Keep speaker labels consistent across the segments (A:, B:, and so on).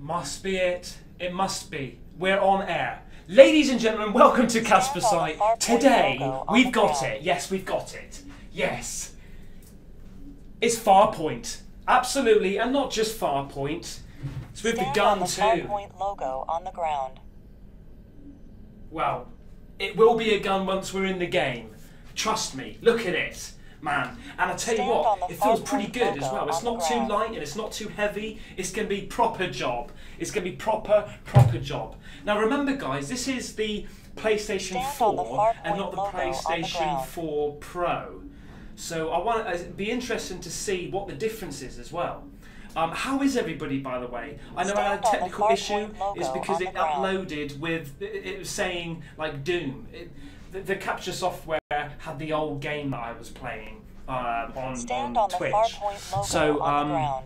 A: Must be it. It must be. We're on air. Ladies and gentlemen, welcome to Casper
B: Stand on the
A: Site. Today, we've got it. Yes, we've got it. Yes. It's Farpoint. Absolutely, and not just Farpoint. It's with the gun
B: the
A: too.
B: Farpoint logo on the ground.
A: Well, it will be a gun once we're in the game. Trust me, look at it. Man, and I tell you
B: Stand
A: what, it feels pretty good as well. It's not too light and it's not too heavy. It's going to be proper job. It's going to be proper, proper job. Now remember, guys, this is the PlayStation
B: Stand on the
A: 4 and not the
B: logo on the
A: PlayStation 4 Pro. So I want to it'd be interesting to see what the difference is as well. Um, how is everybody, by the way? I know I had a
B: Stand
A: technical issue. It's because it uploaded with it, it was saying like Doom. It, the, the capture software had the old game that I was playing um, on,
B: Stand
A: on
B: on the
A: Twitch. So,
B: on
A: um.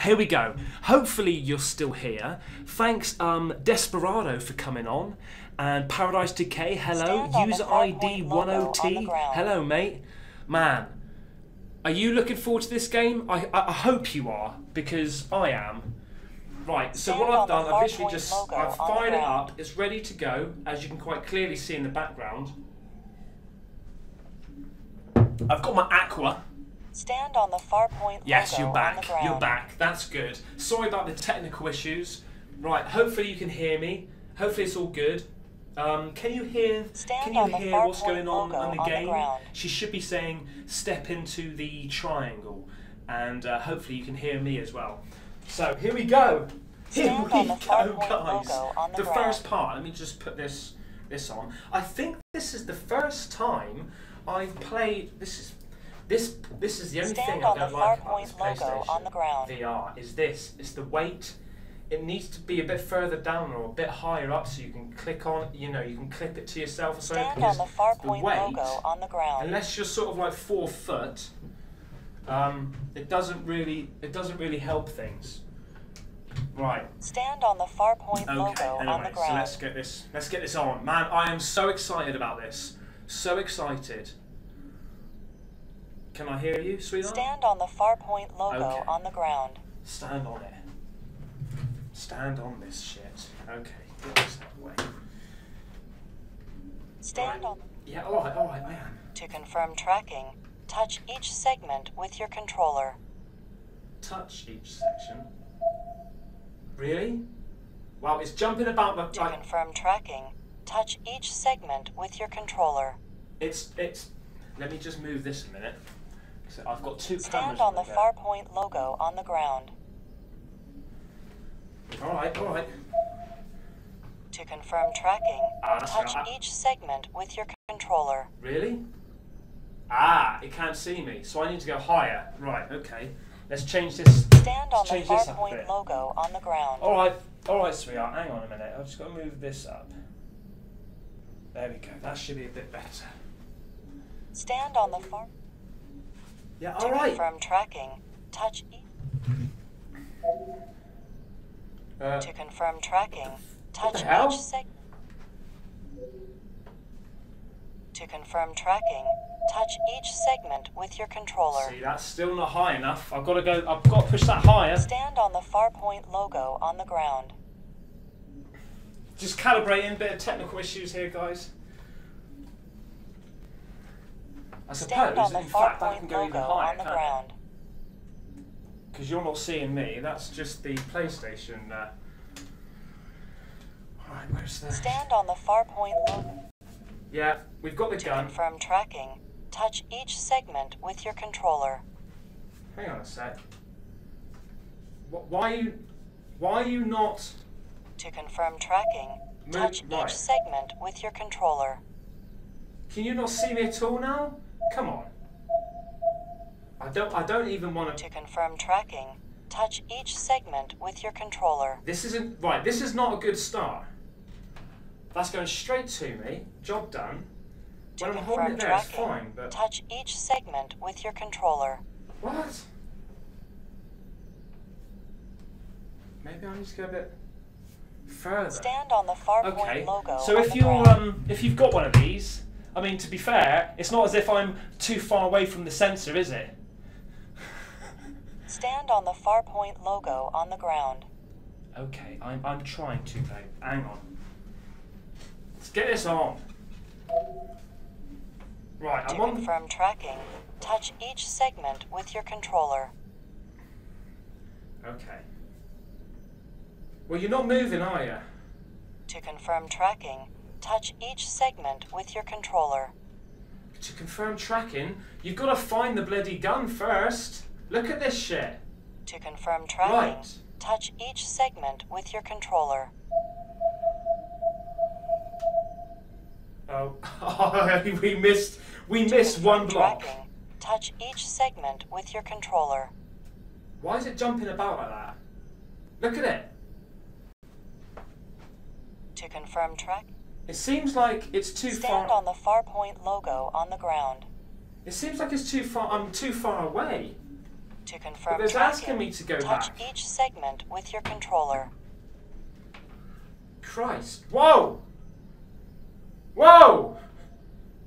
A: Here we go. Hopefully you're still here. Thanks, um, Desperado for coming on, and Paradise Decay. Hello,
B: Stand
A: user ID
B: logo
A: 10T.
B: ground.
A: Hello, mate. Man, are you looking forward to this game? I, I, I hope you are because I am. Right. So what I've done, I've literally just I've fired it up. It's ready to go, as you can quite clearly see in the background. I've got my aqua.
B: Stand on the Farpoint
A: Yes,
B: logo
A: you're back.
B: the.
A: You're back. That's good. Sorry about the technical issues. Right, hopefully you can hear me. Hopefully it's all good. Um, can you hear?
B: Stand
A: can you hear what's going on on the
B: the
A: game?
B: ground.
A: she should be saying "step into the triangle," and uh, hopefully you can hear me as well. So here we go. Here
B: Stand
A: we
B: the
A: go, guys.
B: the
A: the first part. Let me just put this this on. I think this is the first time I've played. This is. This this is the only
B: Stand
A: thing I
B: on
A: don't like about this PlayStation
B: on the ground.
A: VR is this. It's the weight. It needs to be a bit further down or a bit higher up so you can click on. You know, you can clip it to yourself or something.
B: Stand on
A: because
B: the
A: weight,
B: logo on the ground.
A: unless you're sort of like four foot, um, it doesn't really it doesn't really help things. Right.
B: Stand on the Farpoint
A: Okay.
B: logo on
A: Anyway,
B: the
A: so
B: ground.
A: let's get this let's get this on. Man, I am so excited about this. So excited. Can I hear you, sweetheart?
B: Stand on the Farpoint logo
A: Okay.
B: on the ground.
A: Stand on it. Stand on this shit. Okay, get this out of the way.
B: Stand
A: Right.
B: on.
A: Yeah, alright, alright, I am.
B: To confirm tracking, touch each segment with your controller.
A: Touch each section. Really? Wow, it's jumping about the
B: To
A: like
B: confirm tracking, touch each segment with your controller.
A: it's it's let me just move this a minute. So I've got two
B: Stand on the
A: there.
B: Farpoint logo on the ground.
A: Alright, alright.
B: To confirm tracking,
A: Ah,
B: touch
A: right.
B: each segment with your controller.
A: Really? Ah, it can't see me, so I need to go higher. Right, okay. Let's change this.
B: Stand on the
A: change this up a bit.
B: logo on the ground.
A: Alright, alright, sweetheart, hang on a minute. I've just got to move this up. There we go, that should be a bit better.
B: Stand on the far.
A: Yeah,
B: To
A: alright.
B: confirm tracking, touch e-
A: Uh,
B: to confirm tracking, touch each seg. To confirm tracking, touch each segment with your controller.
A: see, that's still not high enough. I've got to go, I've got to push that higher.
B: Stand on the Farpoint logo on the ground.
A: Just calibrating, bit of technical issues here, guys. I
B: Stand
A: suppose,
B: on the
A: in fact, that can go even
B: logo
A: higher,
B: on the ground.
A: Because you're not seeing me, that's just the PlayStation. Uh... Alright, where's the.
B: Stand on the Farpoint logo.
A: Yeah, we've got the
B: To
A: gun.
B: confirm tracking, touch each segment with your controller.
A: Hang on a sec. Wh- Why are you. Why are you not.
B: To confirm tracking,
A: Move-
B: touch
A: right.
B: each segment with your controller.
A: Can you not see me at all now? Come on. I don't. I don't even want to.
B: To confirm tracking, touch each segment with your controller.
A: This isn't right. This is not a good start. That's going straight to me. Job done.
B: To
A: When I'm holding it there, it's fine. But
B: touch each segment with your controller.
A: what? Maybe I need to go a bit further.
B: Stand on the Farpoint
A: Okay.
B: logo
A: So if you're, um, if you've got one of these, I mean to be fair, it's not as if I'm too far away from the sensor, is it?
B: Stand on the far point logo on the ground.
A: Okay, I'm, I'm trying to, babe. Hang on. Get this on. Right,
B: To
A: I'm on.
B: confirm tracking, touch each segment with your controller.
A: Okay. Well, you're not moving, are you?
B: To confirm tracking, touch each segment with your controller.
A: To confirm tracking, you've got to find the bloody gun first. Look at this shit.
B: To confirm tracking,
A: Right.
B: touch each segment with your controller.
A: Oh, we missed. We missed one block.
B: Tracking, touch each segment with your controller.
A: Why is it jumping about like that? Look at it.
B: To confirm track,
A: It seems like it's too
B: stand
A: far.
B: on the Farpoint logo on the ground.
A: It seems like it's too far. I'm too far away.
B: To confirm
A: it's
B: tracking,
A: asking me to go
B: touch
A: back.
B: each segment with your controller.
A: Christ! Whoa! Whoa!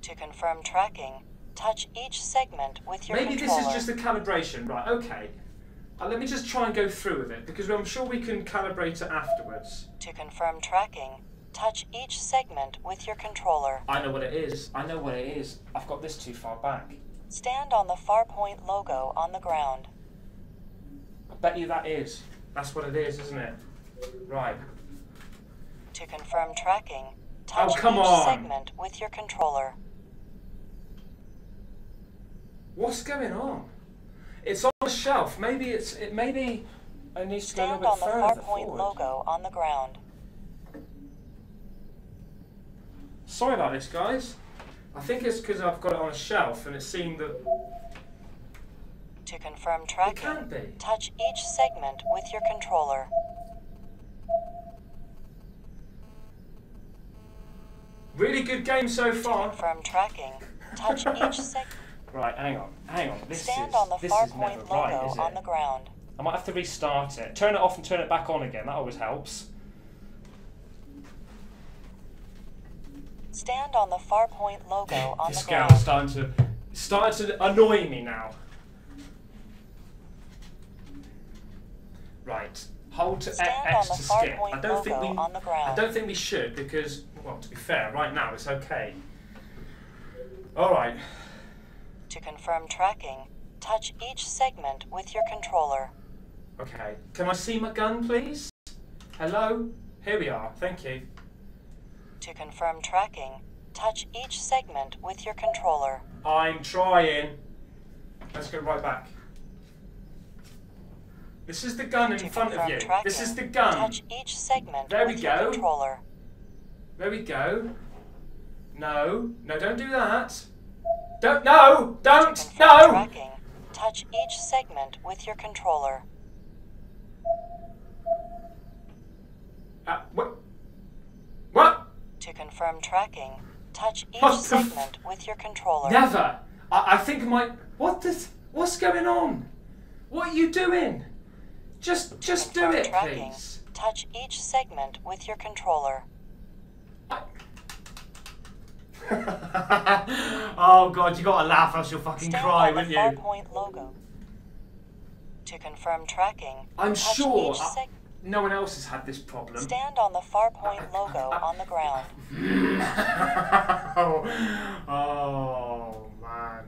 B: To confirm tracking, touch each segment with your controller.
A: Maybe this is just a calibration. Right, okay. Uh, let me just try and go through with it because I'm sure we can calibrate it afterwards.
B: To confirm tracking, touch each segment with your controller.
A: I know what it is. I know what it is. I've got this too far back.
B: Stand on the Farpoint logo on the ground.
A: I bet you that is. That's what it is, isn't it? Right.
B: To confirm tracking, Oh, touch
A: Oh, come
B: each
A: on.
B: segment with your controller.
A: What's going on? It's on the shelf. Maybe it's. It maybe. I need to go a
B: Stand
A: little
B: on
A: bit
B: the
A: further
B: Farpoint
A: forward.
B: logo on the ground.
A: Sorry about this, guys. I think it's because I've got it on a shelf and it seemed that.
B: To confirm
A: It
B: tracking,
A: can't be.
B: touch each segment with your controller.
A: Really good game so far.
B: confirm tracking, touch each segment.
A: Right, hang on, hang on. This
B: Stand
A: is
B: on the
A: this is never
B: Farpoint
A: right,
B: logo
A: is
B: on the ground.
A: I might have to restart it. Turn it off and turn it back on again. That always helps.
B: Stand on the Farpoint logo on the ground.
A: this starting to starting to annoy me now. Right. Hold to
B: Stand
A: X to skip. I don't think we
B: logo on the
A: I don't think we should because well to be fair, right now it's okay. Alright.
B: To confirm tracking, touch each segment with your controller.
A: Okay. Can I see my gun please? Hello? Here we are, thank you.
B: To confirm tracking, touch each segment with your controller.
A: I'm trying. Let's go right back. This is the gun in front of you.
B: tracking,
A: This is the gun.
B: touch each segment
A: There we go.
B: controller.
A: There we go. No, no, don't do that. Don't, no, don't, no.
B: tracking, touch each segment with your controller.
A: Uh, what? What?
B: To confirm tracking, touch each
A: What
B: segment with your controller.
A: Never. I, I think my. What this? What's going on? What are you doing? Just, just do it,
B: tracking,
A: please.
B: touch each segment with your controller.
A: Oh God, you gotta laugh, else you'll fucking
B: Stand
A: cry, wouldn't you?
B: Farpoint logo. To confirm tracking,
A: I'm sure I- no one else has had this problem.
B: stand on the Farpoint logo on the ground.
A: oh, oh man.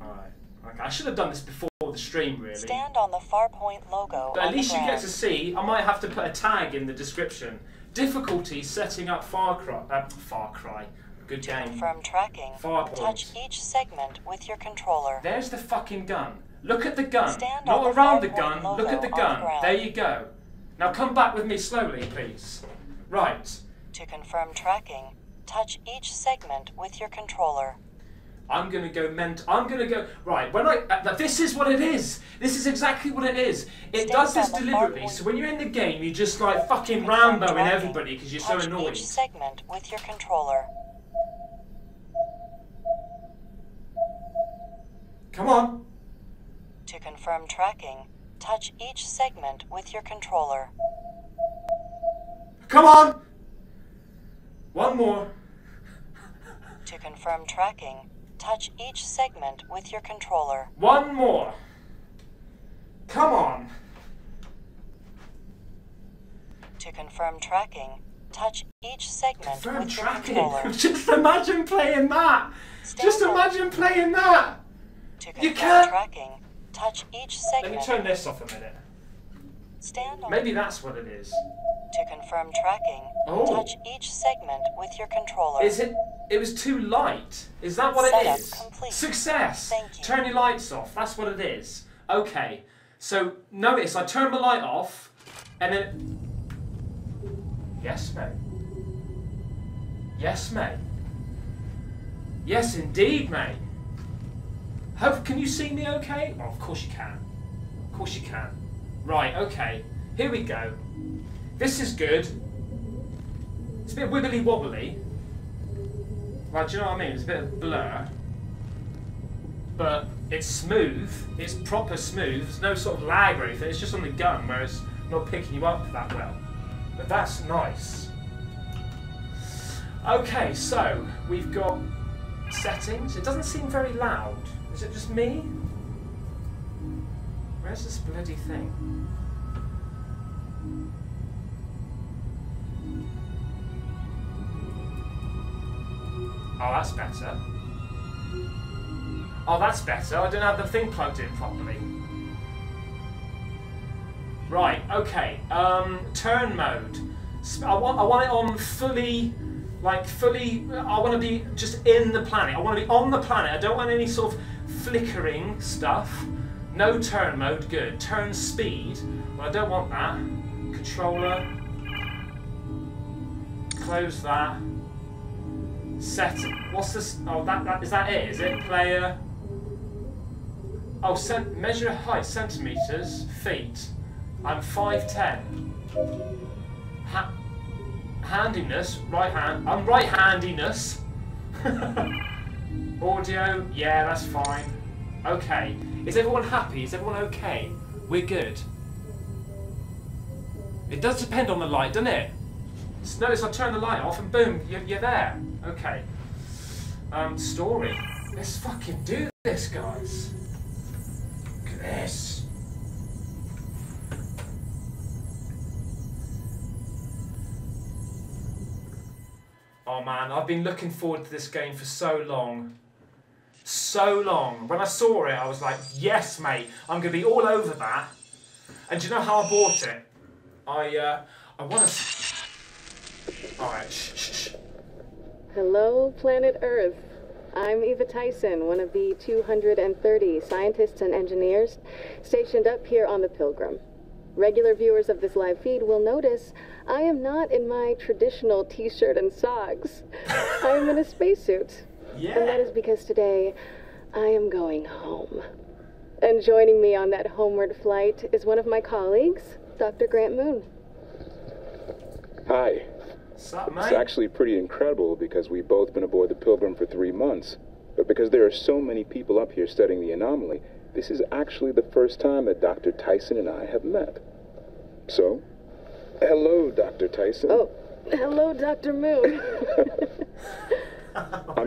A: Alright. Okay. I should have done this before the stream really.
B: Stand on the Farpoint logo
A: but at least you get to see, I might have to put a tag in the description. Difficulty setting up Far Cry. Uh, Far Cry. Good
B: To
A: game.
B: confirm tracking,
A: Farpoint.
B: touch each segment with your controller.
A: There's the fucking gun. Look at the gun.
B: Stand
A: Not
B: on the
A: around the gun. Look at the
B: on the
A: gun. there you go. Now come back with me slowly, please. Right.
B: To confirm tracking, touch each segment with your controller.
A: I'm gonna go ment. I'm gonna go right. When I uh, this is what it is. This is exactly what it is. It does this deliberately. So when you're in the game, you just like fucking
B: Confirm
A: Rambo in everybody because you're so annoyed.
B: each segment with your controller.
A: Come on.
B: To confirm tracking, touch each segment with your controller.
A: Come on. One more.
B: To confirm tracking, touch each segment with your controller.
A: One more. Come on.
B: To confirm tracking, touch each segment
A: Confirm
B: with your
A: tracking.
B: controller.
A: Just imagine playing that. Just imagine playing that.
B: To
A: You can't-
B: tracking, touch each segment.
A: Let me turn this off a minute.
B: Stand on.
A: Maybe that's what it is.
B: To confirm tracking,
A: Oh.
B: touch each segment with your controller.
A: Is it? It was too light. Is that what it
B: Setup
A: is?
B: complete.
A: Success.
B: Thank you.
A: Turn your lights off. That's what it is. Okay. So notice I turn my light off, and then. Yes, mate. Yes, mate. Yes, indeed, mate. Hope, can you see me okay? Oh, of course you can. Of course you can. Right, okay. Here we go. This is good. It's a bit wibbly wobbly. Like, do you know what I mean? It's a bit of blur. But it's smooth. It's proper smooth. There's no sort of lag or anything. It's just on the gun where it's not picking you up that well. But that's nice. Okay, so we've got settings. It doesn't seem very loud. Is it just me? Where's this bloody thing? Oh, that's better. Oh, that's better. I didn't have the thing plugged in properly. Right, okay. Um, turn mode. I want, I want it on fully, like fully. I want to be just in the planet. I want to be on the planet. I don't want any sort of flickering stuff. No turn mode, good. Turn speed, well, I don't want that. Controller. Close that. Set. What's this? Oh, that, that is that it? Is it player? Oh, cent, measure height centimeters, feet. I'm five ten. Ha- handiness, right hand. I'm right handiness. Audio, yeah, that's fine. Okay. Is everyone happy? Is everyone okay? We're good. It does depend on the light, doesn't it? S- Notice I turn the light off and boom, you're, you're there. Okay. Um, story. Let's fucking do this, guys. Look at this. Oh man, I've been looking forward to this game for so long. So long. When I saw it, I was like, yes, mate, I'm going to be all over that. And do you know how I bought it? I, uh, I want to. Alright, shh, shh, shh.
C: Hello, planet Earth. I'm Eva Tyson, one of the 230 scientists and engineers stationed up here on the Pilgrim. Regular viewers of this live feed will notice I am not in my traditional t shirt and socks. I am in a spacesuit.
A: Yeah.
C: And that is because today I am going home. And joining me on that homeward flight is one of my colleagues, Dr. Grant Moon.
D: Hi.
A: What's up,
D: It's actually pretty incredible because we've both been aboard the Pilgrim for three months. But because there are so many people up here studying the anomaly, this is actually the first time that Dr. Tyson and I have met. So, hello, Dr. Tyson.
C: Oh, hello, Dr. Moon.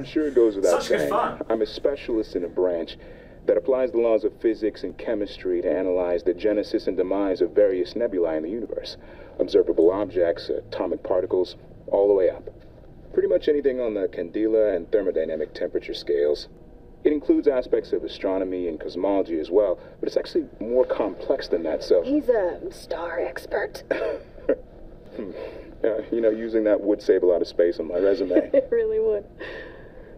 D: I'm sure it goes without
A: Such good
D: saying.
A: fun.
D: I'm a specialist in a branch that applies the laws of physics and chemistry to analyze the genesis and demise of various nebulae in the universe. Observable objects, atomic particles, all the way up. Pretty much anything on the candela and thermodynamic temperature scales. It includes aspects of astronomy and cosmology as well, but it's actually more complex than that, so.
C: He's a star expert. hmm.
D: Uh, you know, using that would save a lot of space on my resume.
C: it really would.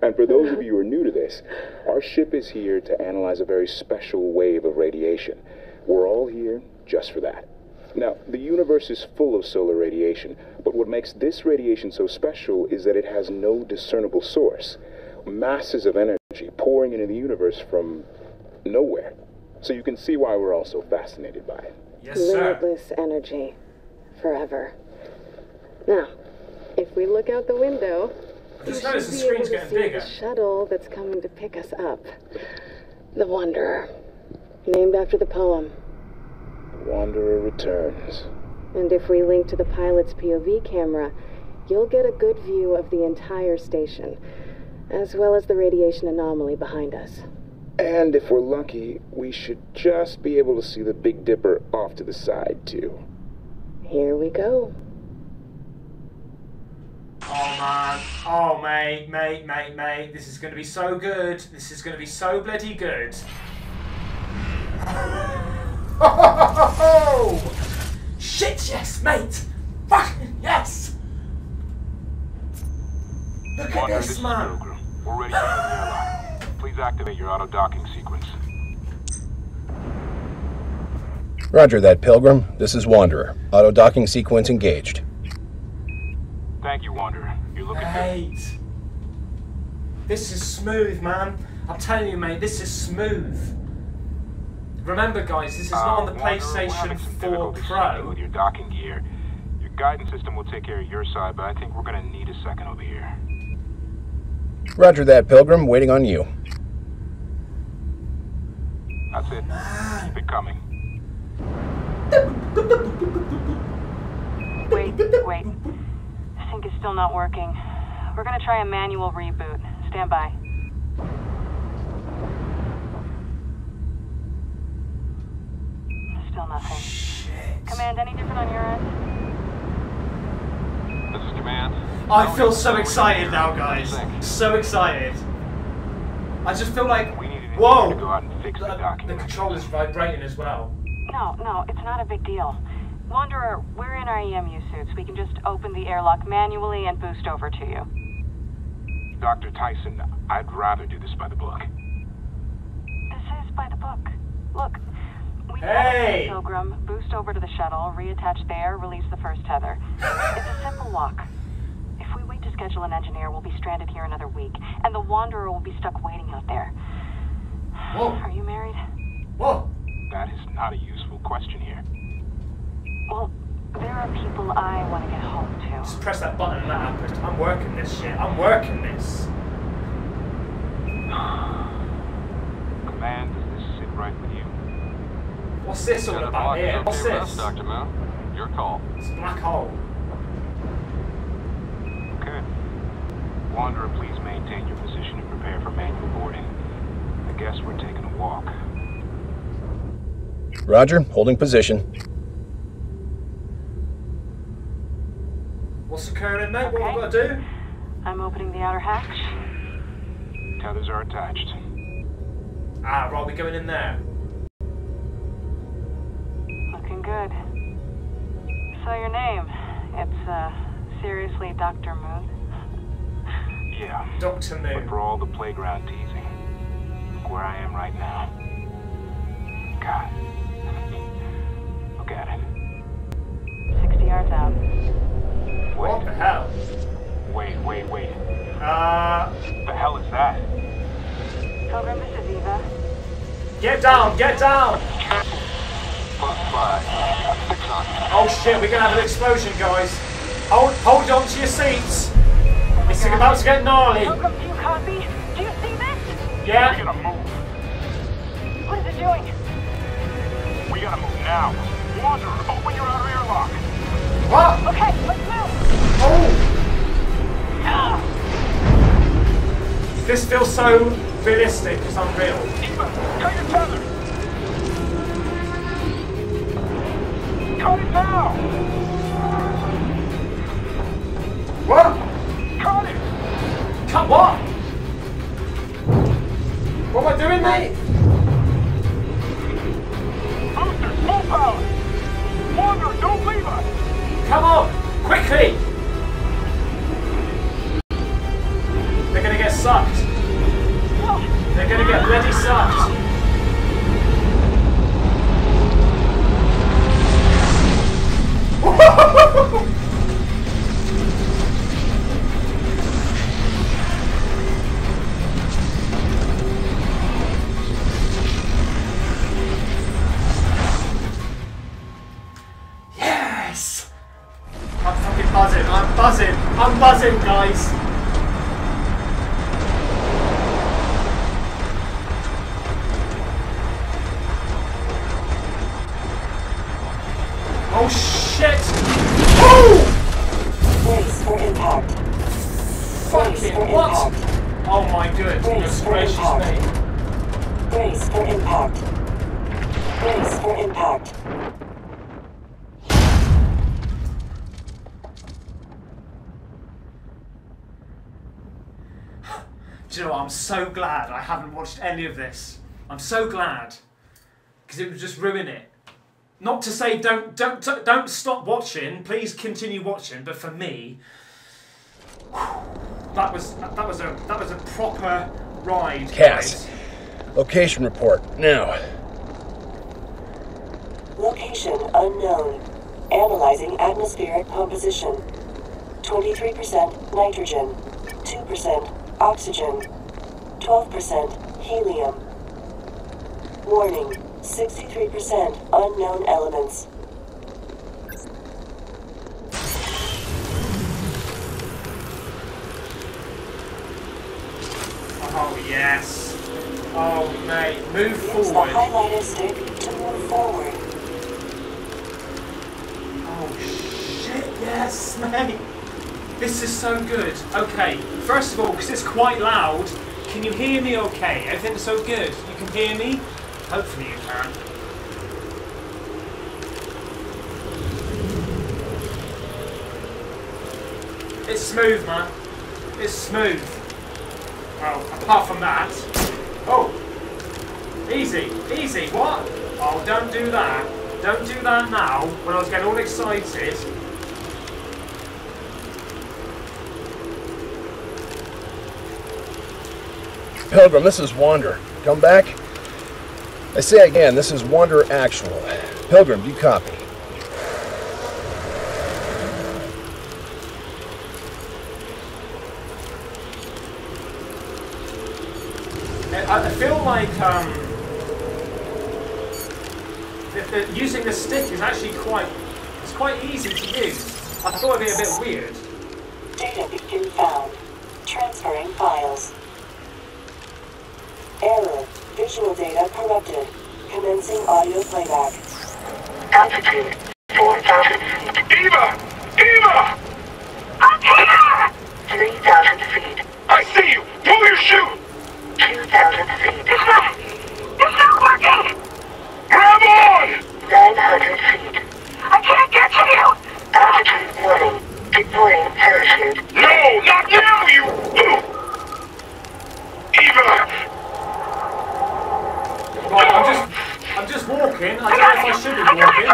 D: And for those of you who are new to this, our ship is here to analyze a very special wave of radiation. We're all here just for that. Now, the universe is full of solar radiation, but what makes this radiation so special is that it has no discernible source. Masses of energy pouring into the universe from nowhere. So you can see why we're all so fascinated by it.
A: yes, sir.
C: Limitless energy. Forever. Now, if we look out the window,
A: I just
C: you
A: noticed the
C: should be able
A: screen's
C: to
A: getting
C: see
A: bigger.
C: the shuttle that's coming to pick us up. The Wanderer. Named after the poem.
D: The Wanderer returns.
C: And if we link to the pilot's POV camera, you'll get a good view of the entire station, as well as the radiation anomaly behind us.
D: And if we're lucky, we should just be able to see the Big Dipper off to the side, too.
C: Here we go.
A: Oh man. Oh, mate, mate, mate, mate. This is going to be so good. This is going to be so bloody good. Shit, yes, mate. Fucking yes. Look at
E: Wander,
A: this,
E: this
A: man.
E: Pilgrim. We're ready for the airlock. Please activate your auto-docking sequence.
F: Roger that, Pilgrim. This is Wanderer. Auto docking sequence engaged.
E: Thank you, Wanderer. You're looking good.
A: Mate. This is smooth, man. I'm telling you, mate, this is smooth. Remember, guys, this is not on the
E: Uh, Wanderer,
A: PlayStation
E: some
A: 4 Pro.
E: With your docking gear. Your guidance system will take care of your side, but I think we're gonna need a second over here.
F: Roger that, Pilgrim. Waiting on you.
E: That's it. Keep it coming.
G: Wait, wait. Sync is still not working. We're gonna try a manual reboot. Stand by. Still nothing. Command, any different on your end?
E: This is command.
A: I feel so excited now, guys. So excited. I just feel like,
E: We need
A: whoa,
E: to go out and fix the
A: the,
E: docking.
A: the controller's vibrating as well.
G: No, no, it's not a big deal. Wanderer, we're in our EMU suits. We can just open the airlock manually and boost over to you.
E: Dr. Tyson, I'd rather do this by the book.
G: This is by the book. Look, we
A: Hey!
G: the Pilgrim, boost over to the shuttle, reattach there, release the first tether. It's a simple walk. If we wait to schedule an engineer, we'll be stranded here another week, and the Wanderer will be stuck waiting out there.
A: Whoa,
G: Are you married?
A: whoa.
E: That is not a useful question here.
G: Well, there are people I want to get home to.
A: Just press that button and that happens. I'm working this shit. I'm working this.
E: Command, does this sit right with you?
A: What's this all about here? What's this?
E: Dr. Moon. Your call.
A: It's a black hole.
E: Okay. Wanderer, please maintain your position and prepare for manual boarding. I guess we're taking a walk.
F: Roger. Holding position.
A: What's occurring, mate? What have I
G: Okay.
A: got to do?
G: I'm opening the outer hatch.
E: Tethers are attached.
A: Ah, right, we're going in there.
G: Looking good. So your name? It's, uh, seriously Dr. Moon?
E: Yeah.
A: Dr.
E: But
A: Moon.
E: for all the playground teasing, look where I am right now. God. look at it.
G: 60 yards out.
A: What the hell?
E: wait, wait, wait.
A: Uh,
E: The hell is that?
G: Pilgrim, this is Eva.
A: get down, get down!
E: Plus five. Six on.
A: Oh shit, we're gonna have an explosion, guys. Hold, hold on to your seats. It's about to get gnarly.
G: Pilgrim, do you copy? Do you see this? Yeah.
E: We
A: Yeah?
E: gotta move.
G: What is it doing?
E: We gotta move now. Wanderer, open your outer airlock.
A: What?
G: Okay, let's move!
A: Oh! This feels so realistic, it's unreal.
E: Cut your tether. Cut it now.
A: What?
E: Cut it.
A: Cut what? What am I doing, mate?
E: Boosters, full power. Wanderer, don't leave us.
A: Come on, quickly! Sucked. They're gonna get bloody sucked. watched any of this. I'm so glad. Because it would just ruin it. Not to say don't don't don't don't stop watching. Please continue watching. But for me, that was that was a that was a proper ride.
F: Cass.
A: guys.
F: Location report, now.
B: Location unknown. Analyzing atmospheric composition. 23% nitrogen, 2% oxygen, 12% helium. Warning, 63% unknown elements.
A: Oh yes. Oh mate, move
B: Use the highlighter stick to move forward.
A: Oh shit, yes, mate. This is so good. Okay, first of all, because it's quite loud, can you hear me okay? Everything's so good. You can hear me? Hopefully you can. It's smooth, man. It's smooth. Well, apart from that. Oh! Easy, easy, what? Oh, don't do that. Don't do that now, when I was getting all excited.
F: Pilgrim, this is Wanderer. Come back? I say again, this is Wanderer Actual. Pilgrim, do you copy?
A: I, I feel like um, that, that using the stick is actually quite it's quite easy to use. I thought it'd be a bit weird.
B: Data beacon found. Transferring files. Error. Visual data corrupted. Commencing audio playback.
H: Altitude 4,000 feet.
I: Eva! Eva!
H: 3,000 feet.
I: I see you! Pull your chute!
H: 2,000 feet.
I: It's not working! Grab on!
H: 900 feet.
I: I can't get to you!
H: Altitude warning. Deploying parachute.
I: No, not now, you... Eva!
A: Right, I'm just I'm walking. I don't know if I should be walking.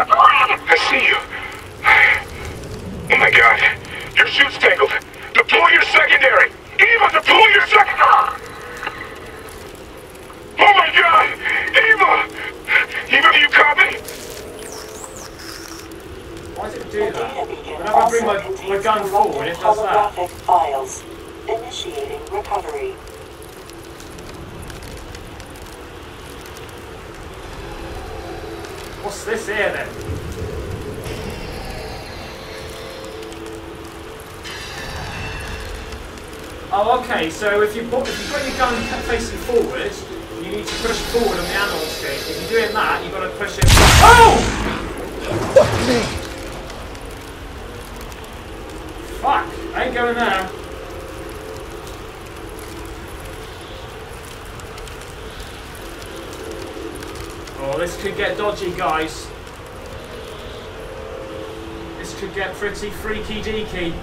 I: I see you. Oh my god. Your chute's tangled. Deploy your secondary! Eva, deploy your second... Oh my god! Eva! Eva, do you copy?
A: Why does it do that? Whenever I bring my, my gun forward,
B: corrupted
A: it does that.
B: holographic files. Initiating recovery.
A: What's this here then? Oh, okay. So if you put if you put your gun facing forward, you need to push forward on the analog stick. If you're doing that, you've got to push it. Oh! Fuck! I ain't going there. Oh, this could get dodgy, guys. This could get pretty freaky deaky.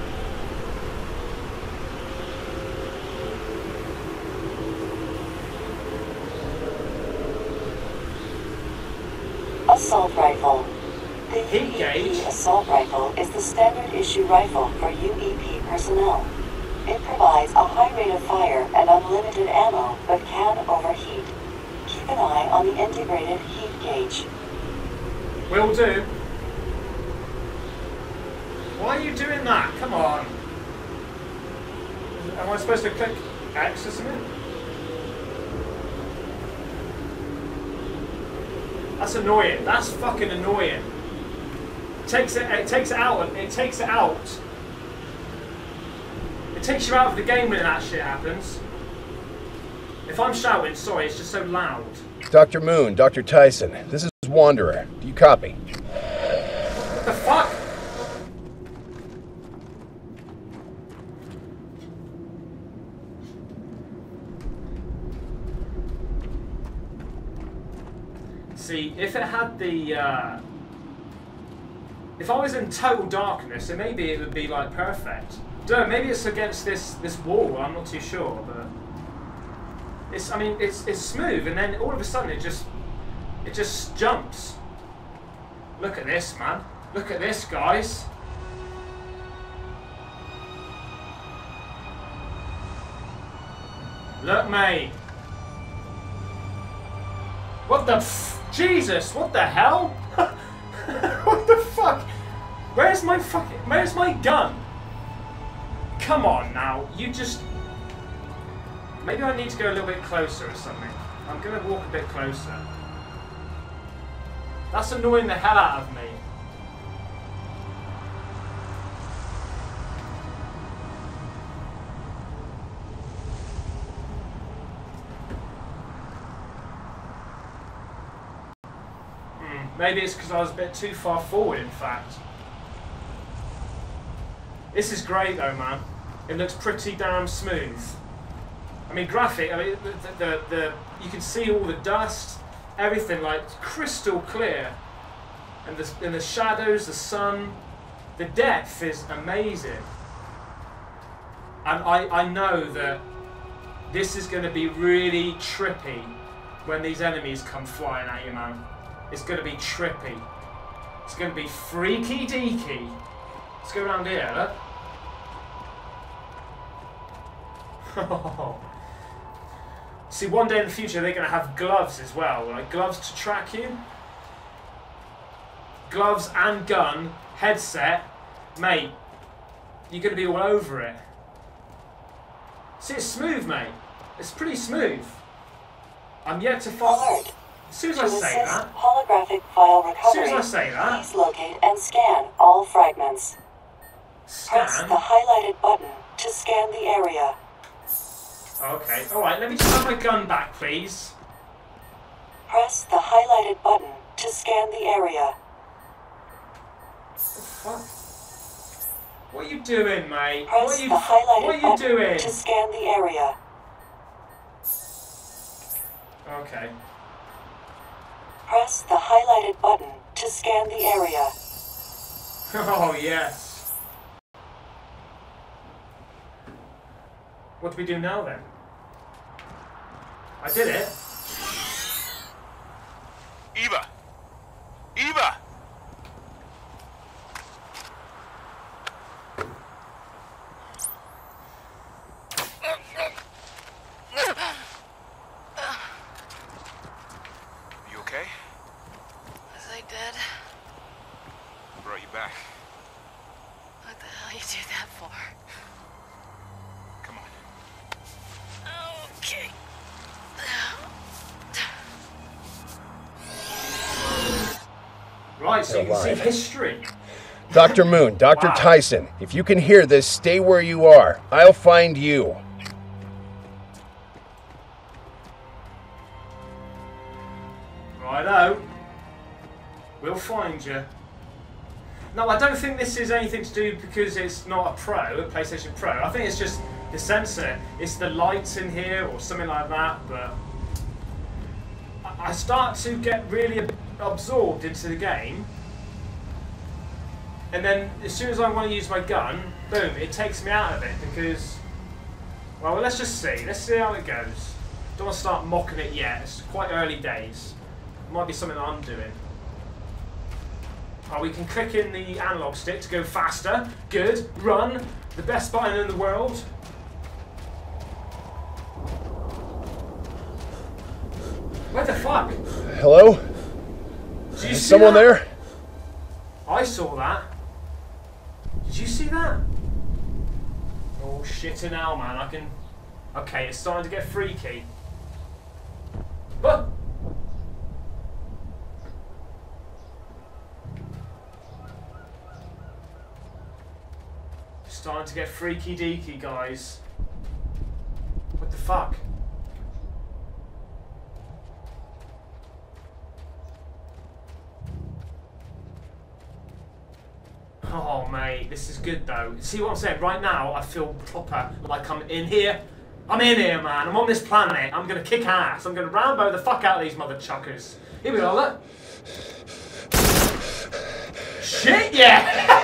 B: Assault rifle. The
A: Heat gauge?
B: UEP assault rifle is the standard issue rifle for UEP personnel. It provides a high rate of fire and unlimited ammo, but can overheat. An eye on the integrated heat gauge.
A: Will do. Why are you doing that? Come on. Am I supposed to click or something? That's annoying. That's fucking annoying. It takes it. It takes it out. It takes it out. It takes you out of the game when that shit happens. If I'm shouting, sorry, it's just so loud.
F: Dr. Moon, Dr. Tyson, this is Wanderer. Do you copy?
A: What the fuck? See, if it had the, uh, if I was in total darkness, then maybe it would be like perfect. Don't know, maybe it's against this this wall. I'm not too sure, but It's, I mean, it's, it's smooth, and then all of a sudden it just, it just jumps. Look at this, man. Look at this, guys. Look, mate. What the Jesus, what the hell? what the fuck? Where's my fucking, where's my gun? Come on now, you just... Maybe I need to go a little bit closer or something. I'm gonna walk a bit closer. That's annoying the hell out of me. Hmm, Maybe it's because I was a bit too far forward, in fact. This is great though, man. It looks pretty damn smooth. I mean, graphic. I mean, the, the, the, you can see all the dust, everything like crystal clear, and the and the shadows, the sun, the depth is amazing. And I I know that this is going to be really trippy when these enemies come flying at you, man. It's going to be trippy. It's going to be freaky deaky. Let's go around here, look. Oh. See, one day in the future they're going to have gloves as well, like gloves to track you. Gloves and gun, headset, mate. You're going to be all over it. See, it's smooth, mate. It's pretty smooth. I'm yet to find. As soon as
J: To
A: I say that,
J: holographic file
A: as soon
J: recovery,
A: as I say that,
J: please locate and scan all fragments.
A: Scan.
J: Press the highlighted button to scan the area.
A: Okay, alright, let me just have my gun back, please.
J: Press the highlighted button to scan the area.
A: What? What are you doing, mate?
J: Press
A: What are you,
J: the
A: what
J: highlighted
A: are you
J: button
A: doing?
J: to scan the area.
A: Okay.
J: Press the highlighted button to scan the area.
A: Oh, yes. What do we do now then? I did it.
D: Eva! Eva! You okay?
C: Was I dead?
D: I brought you back.
C: What the hell you do that for?
D: Come on.
C: Okay.
A: Right, so you can see
F: Alive.
A: history.
F: Dr. Moon, Dr.
A: Wow.
F: Tyson, if you can hear this, stay where you are. I'll find you.
A: Righto. We'll find you. No, I don't think this is anything to do because it's not a Pro, a PlayStation Pro. I think it's just the sensor. It's the lights in here or something like that, but I start to get really absorbed into the game. And then as soon as I want to use my gun, boom, it takes me out of it because, well, let's just see. Let's see how it goes. Don't want to start mocking it yet. It's quite early days. Might be something that I'm doing. Oh, we can click in the analog stick to go faster. Good. Run. The best button in the world. Where the fuck?
F: Hello?
A: Did you
F: Is
A: see
F: someone
A: that?
F: there?
A: I saw that. Did you see that? Oh shit Okay, it's starting to get freaky. But. Starting to get freaky deaky, guys. What the fuck? Oh, this is good though. See what I'm saying? Right now, I feel proper, like I'm in here. I'm in here, man. I'm on this planet. I'm gonna kick ass. I'm gonna Rambo the fuck out of these mother chuckers. Here we go, look. Shit, yeah!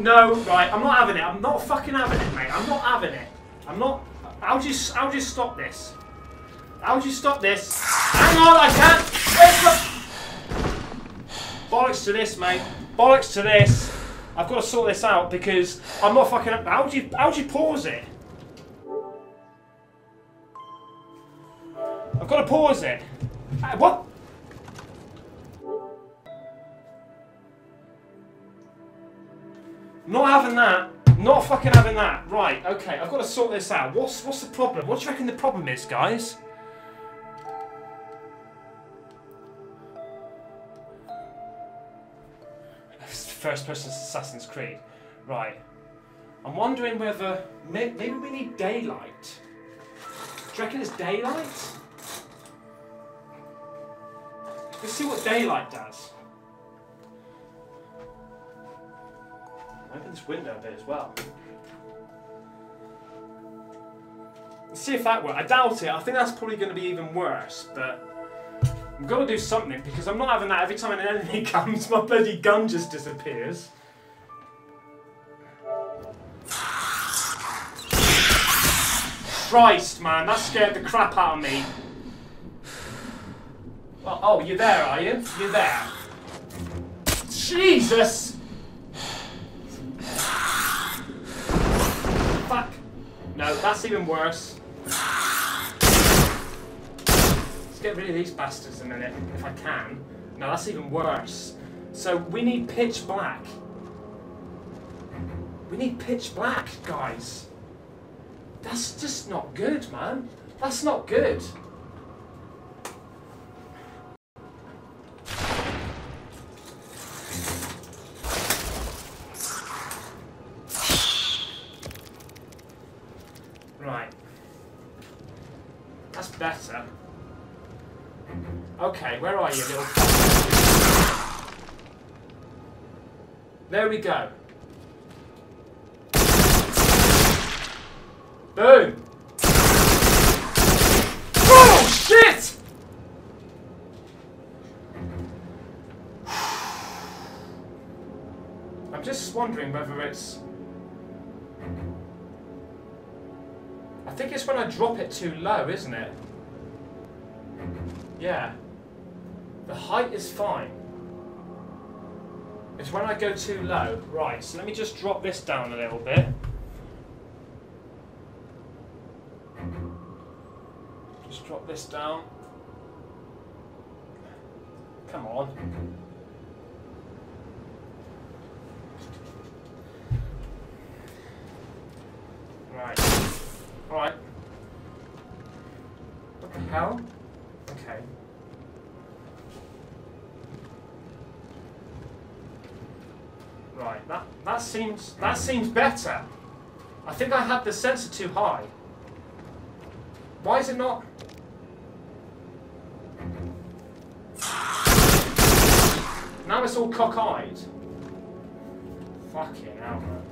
A: No, right. I'm not having it. I'm not fucking having it, mate. I'm not having it. I'm not. I'll just, I'll just stop this? Do you stop this? Hang on, I can't. The bollocks to this, mate? Bollocks to this. I've got to sort this out because I'm not fucking. up. How do you how do you pause it? I've got to pause it. Uh, What? Not having that. Not fucking having that. Right, okay, I've got to sort this out. What's what's the problem? What do you reckon the problem is, guys? First person Assassin's Creed. Right. I'm wondering whether maybe we need daylight. Do you reckon it's daylight? Let's see what daylight does. Open this window a bit as well. Let's see if that works. I doubt it. I think that's probably going to be even worse, but I've got to do something because I'm not having that every time an enemy comes, my bloody gun just disappears. Christ, man, that scared the crap out of me. Oh, oh, you're there, are you? You're there. Jesus! Fuck. No, that's even worse. Let's get rid of these bastards a minute, if I can. No, that's even worse. So we need pitch black. We need pitch black, guys. That's just not good, man. That's not good. We go. Boom! Oh, shit! I'm just wondering whether it's... I think it's when I drop it too low, isn't it? Yeah. The height is fine. It's when I go too low. Right, so let me just drop this down a little bit. Just drop this down. Come on. Right. Right. What the hell? Seems that seems better. I think I had the sensor too high. Why is it not? Now it's all cockeyed. Fucking hell, man.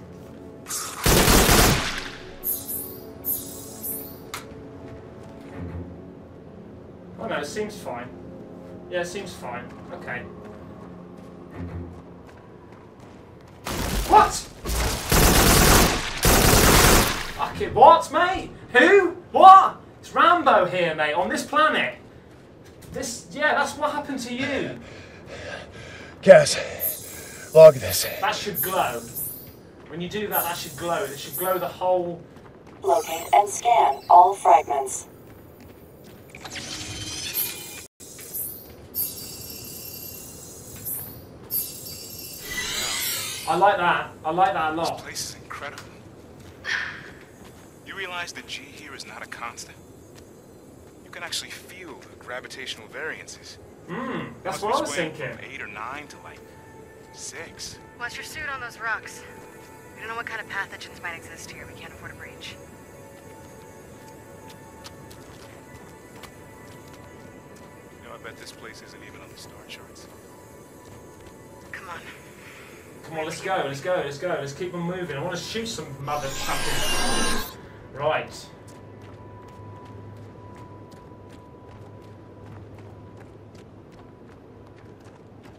A: Oh no, it seems fine. Yeah, it seems fine. Okay. What? Fucking what, mate? Who? What? It's Rambo here, mate, on this planet. This, yeah, that's what happened to you.
F: Cass, log this.
A: That should glow. When you do that, that should glow. It should glow the whole.
J: Locate and scan all fragments.
A: I like that. I like that a lot.
D: This place is incredible. You realize that G here is not a constant? You can actually feel the gravitational variances.
A: Hmm, that's what I was thinking.
D: From eight or nine to like six.
C: Watch your suit on those rocks. We don't know what kind of pathogens might exist here. We can't afford a breach.
D: You know, I bet this place isn't even on the star charts.
C: Come on.
A: Come on, let's go, let's go, let's go. Let's keep on moving. I want to shoot some mother truckers. Right.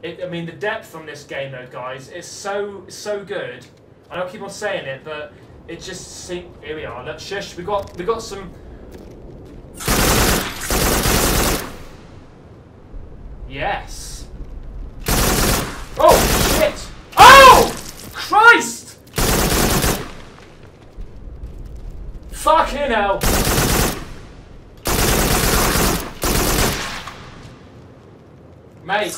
A: It, I mean, the depth on this game, though, guys, is so so good. I don't keep on saying it, but it just seems. Here we are. Look, shush. We got we got some. Yes. Oh shit! Oh Christ! Fucking hell! Mate.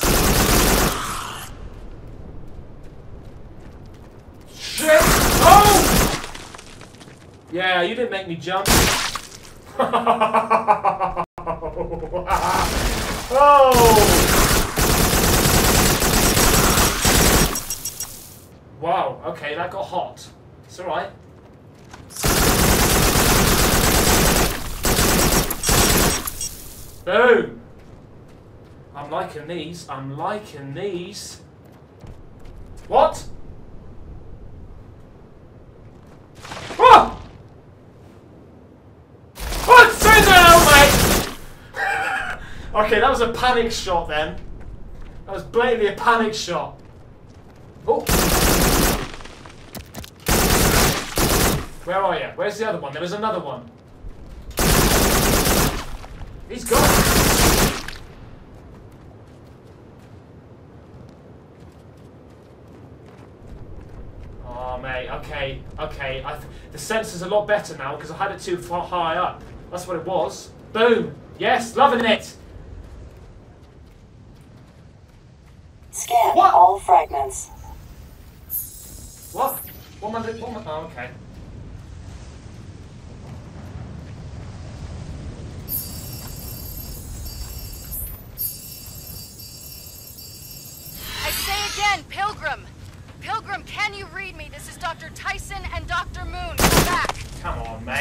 A: Shit! Oh! Yeah, you didn't make me jump. oh! Wow, okay, that got hot. It's alright. Boom! I'm liking these. I'm liking these. What? Ah! What? Sit down, mate! okay, that was a panic shot then. That was blatantly a panic shot. Oh! Where are you? Where's the other one? There was another one. He's gone. Oh, mate. Okay. Okay. I th the sensor's a lot better now because I had it too far high up. That's what it was. Boom. Yes. Loving it.
J: Scan all fragments.
A: What? What am I doing? What am I? Oh, okay.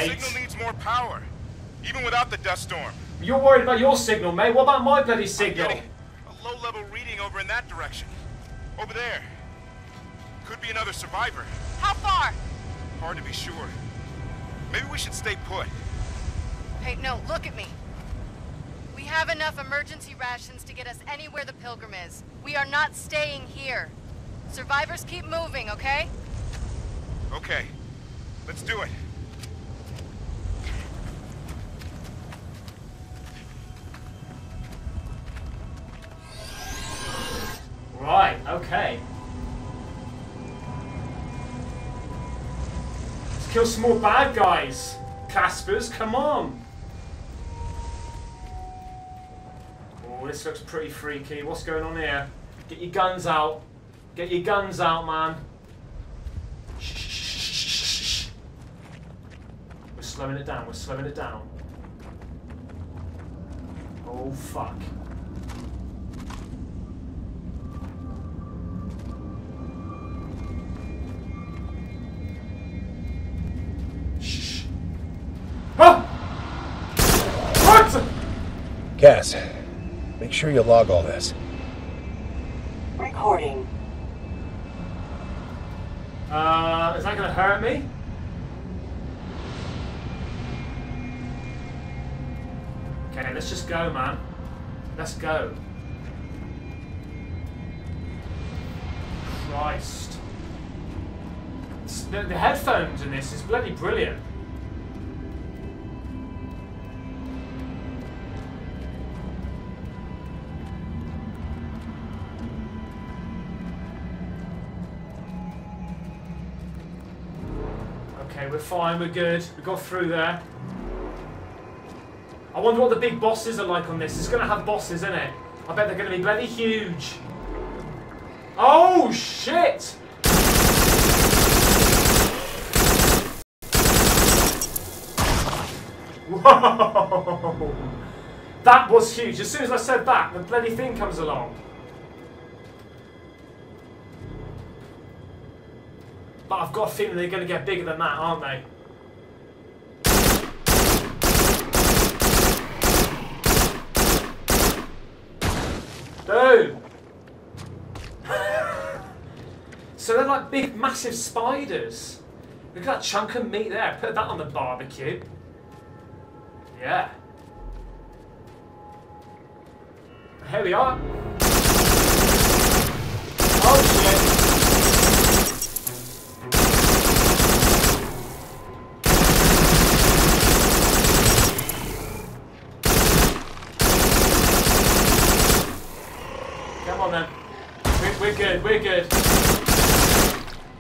C: Come
A: on,
D: The signal needs more power, even without the dust storm.
A: You're worried about your signal, mate. What about my bloody signal?
D: Getting a low-level reading over in that direction. Over there. Could be another survivor.
C: How far?
D: Hard to be sure. Maybe we should stay put.
C: Hey, no, look at me. We have enough emergency rations to get us anywhere the Pilgrim is. We are not staying here. Survivors keep moving, okay?
D: Okay. Let's do it.
A: Right, okay. Let's kill some more bad guys. Caspers, come on. Oh, this looks pretty freaky. What's going on here? Get your guns out. Get your guns out, man. Shh, shh, shh. We're slowing it down. We're slowing it down. Oh, fuck.
F: Cass, make sure you log all this.
J: Recording.
A: Uh, is that gonna hurt me? Okay, let's just go, man. Let's go. Christ. The, the headphones in this is bloody brilliant. Fine, we're good. We got through there. I wonder what the big bosses are like on this. It's going to have bosses, isn't it? I bet they're going to be bloody huge. Oh, shit! Whoa! That was huge. As soon as I said that, the bloody thing comes along. But I've got a feeling they're going to get bigger than that, aren't they? Boom! so they're like big, massive spiders. Look at that chunk of meat there. Put that on the barbecue. Yeah. Here we are. Good, we're good.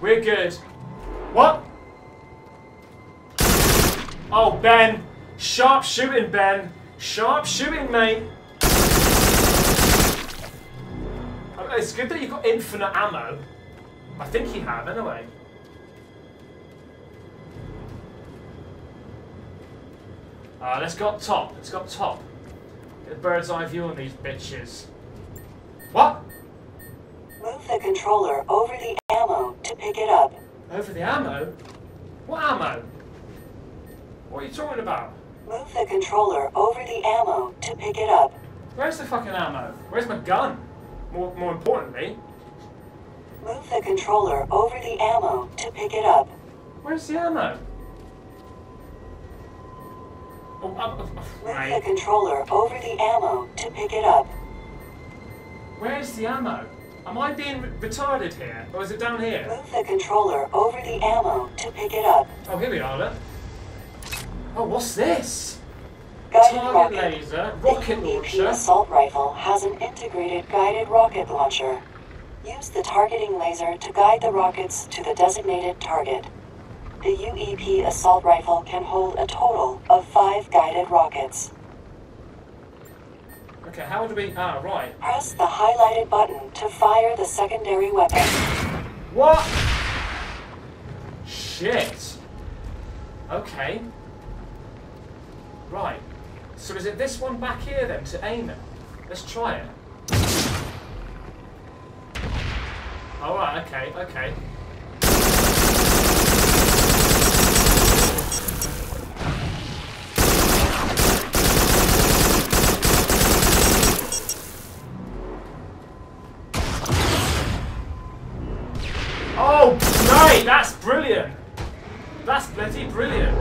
A: We're good. What? Oh, Ben. Sharp shooting, Ben. Sharp shooting, mate. Oh, It's good that you've got infinite ammo. I think you have, anyway. Uh, let's go up top. Let's go up top. Get a bird's eye view on these bitches. What?
B: The controller over the ammo to pick it up.
A: Over the ammo? What ammo? What are you talking about?
B: Move the controller over the ammo to pick it up.
A: Where's the fucking ammo? Where's my gun? More, more importantly,
B: Move the controller over the ammo to pick it up.
A: where's the ammo? Oh, uh, uh, uh,
B: Move the controller over the ammo to pick it up.
A: Where's the ammo? Am I being retarded here? Or is it down here?
B: Move the controller over the ammo to pick it up.
A: Oh, here we are, look. Oh, what's this?
B: Guided
A: Target
B: rocket.
A: laser, rocket
B: UEP
A: launcher.
B: assault rifle has an integrated guided rocket launcher. Use the targeting laser to guide the rockets to the designated target. The UEP assault rifle can hold a total of five guided rockets.
A: Okay, how do we... Ah, right.
B: Press the highlighted button to fire the secondary weapon.
A: What? Shit. Okay. Right. So is it this one back here then to aim at? Let's try it. Alright, okay, okay. That's bloody brilliant.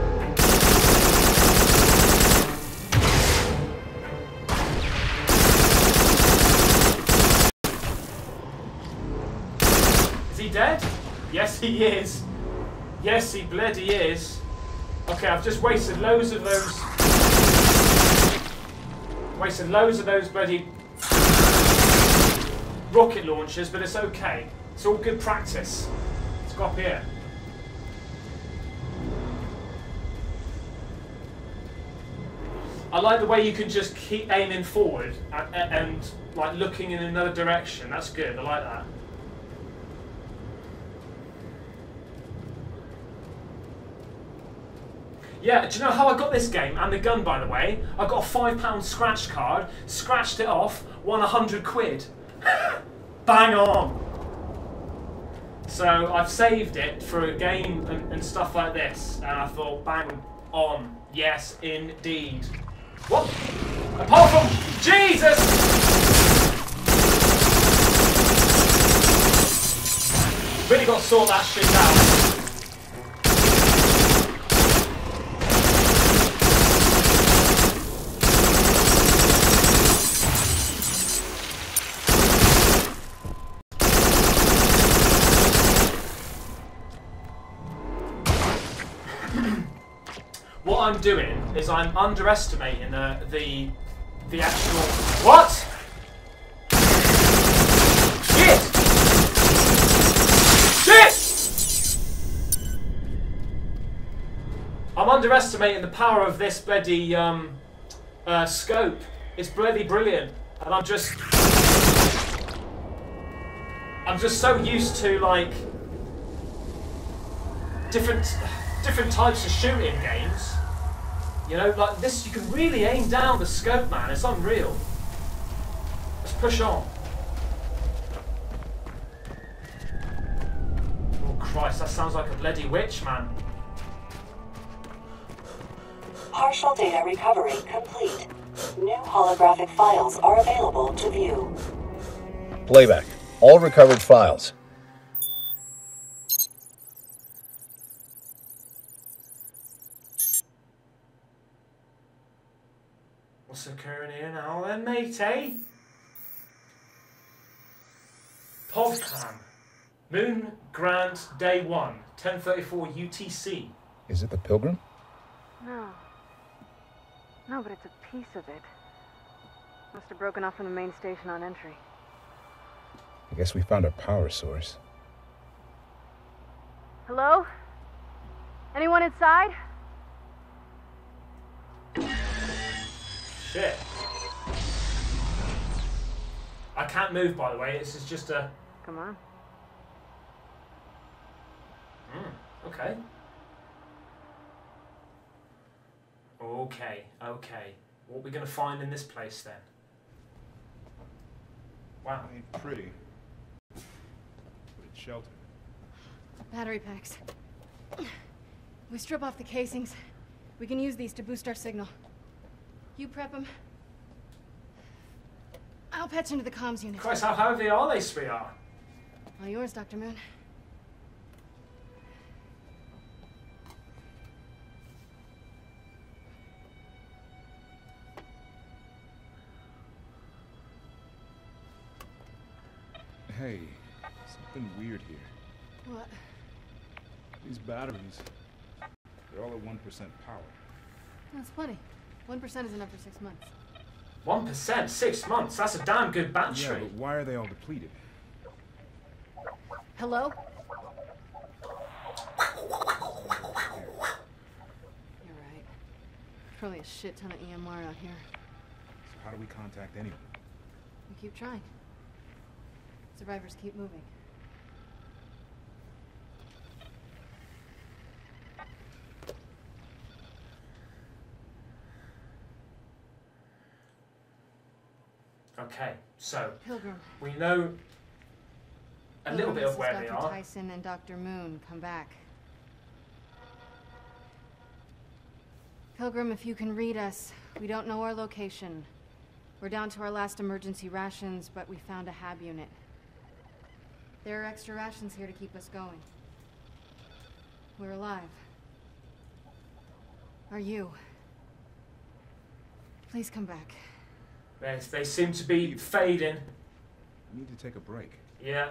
A: Is he dead? Yes, he is. Yes, he bloody is. Okay, I've just wasted loads of those. Wasted loads of those bloody rocket launchers, but it's okay. It's all good practice. Let's go up here. I like the way you can just keep aiming forward and, and, like looking in another direction. That's good. I like that. Yeah, do you know how I got this game and the gun, by the way? I got a £5 scratch card, scratched it off, won a 100 quid. Bang on! So I've saved it for a game and, and stuff like this, and I thought, bang on. Yes, indeed. What? Apart from Jesus! Really got to sort that shit out. What I'm doing is I'm underestimating uh, the the actual what? Shit! Shit! I'm underestimating the power of this bloody um, uh, scope. It's bloody brilliant, and I'm just I'm just so used to like different different types of shooting games. You know, like this, you can really aim down the scope, man. It's unreal. Let's push on. Oh Christ, that sounds like a bloody witch, man.
B: Partial data recovery complete. New holographic files are available to view.
F: Playback. All recovered files.
A: What's occurring here now then, mate, eh? Podcam. Moon Grand Day 1, 1034 UTC.
D: Is it the Pilgrim?
C: No. No, but it's a piece of it. Must have broken off from the main station on entry.
D: I guess we found our power source.
C: Hello? Anyone inside?
A: Shit. I can't move, by the way. This is just a.
C: Come on.
A: Mm, okay. Okay, okay. What are we going to find in this place then? Wow.
D: Ain't pretty. But it's sheltered.
C: Battery packs. We strip off the casings. We can use these to boost our signal. You prep them. I'll patch into the comms unit.
A: Christ, how heavy are these three are?
C: All yours, Dr. Moon.
D: Hey, something weird here.
C: What?
D: These batteries, they're all at 1% power.
C: That's funny. 1% is enough for six months.
A: 1%? Six months? That's a damn good battery.
D: Yeah, but why are they all depleted?
C: Hello? You're right. Probably a shit ton of EMR out here.
D: So how do we contact anyone?
C: We keep trying. Survivors keep moving.
A: Okay, so
C: Pilgrim.
A: we know a little bit of where they
C: Dr.
A: are.
C: Tyson and Dr. Moon, come back. Pilgrim, if you can read us, we don't know our location. We're down to our last emergency rations, but we found a HAB unit. There are extra rations here to keep us going. We're alive. Are you? Please come back.
A: They, they seem to be fading.
D: We need to take a break.
A: Yeah.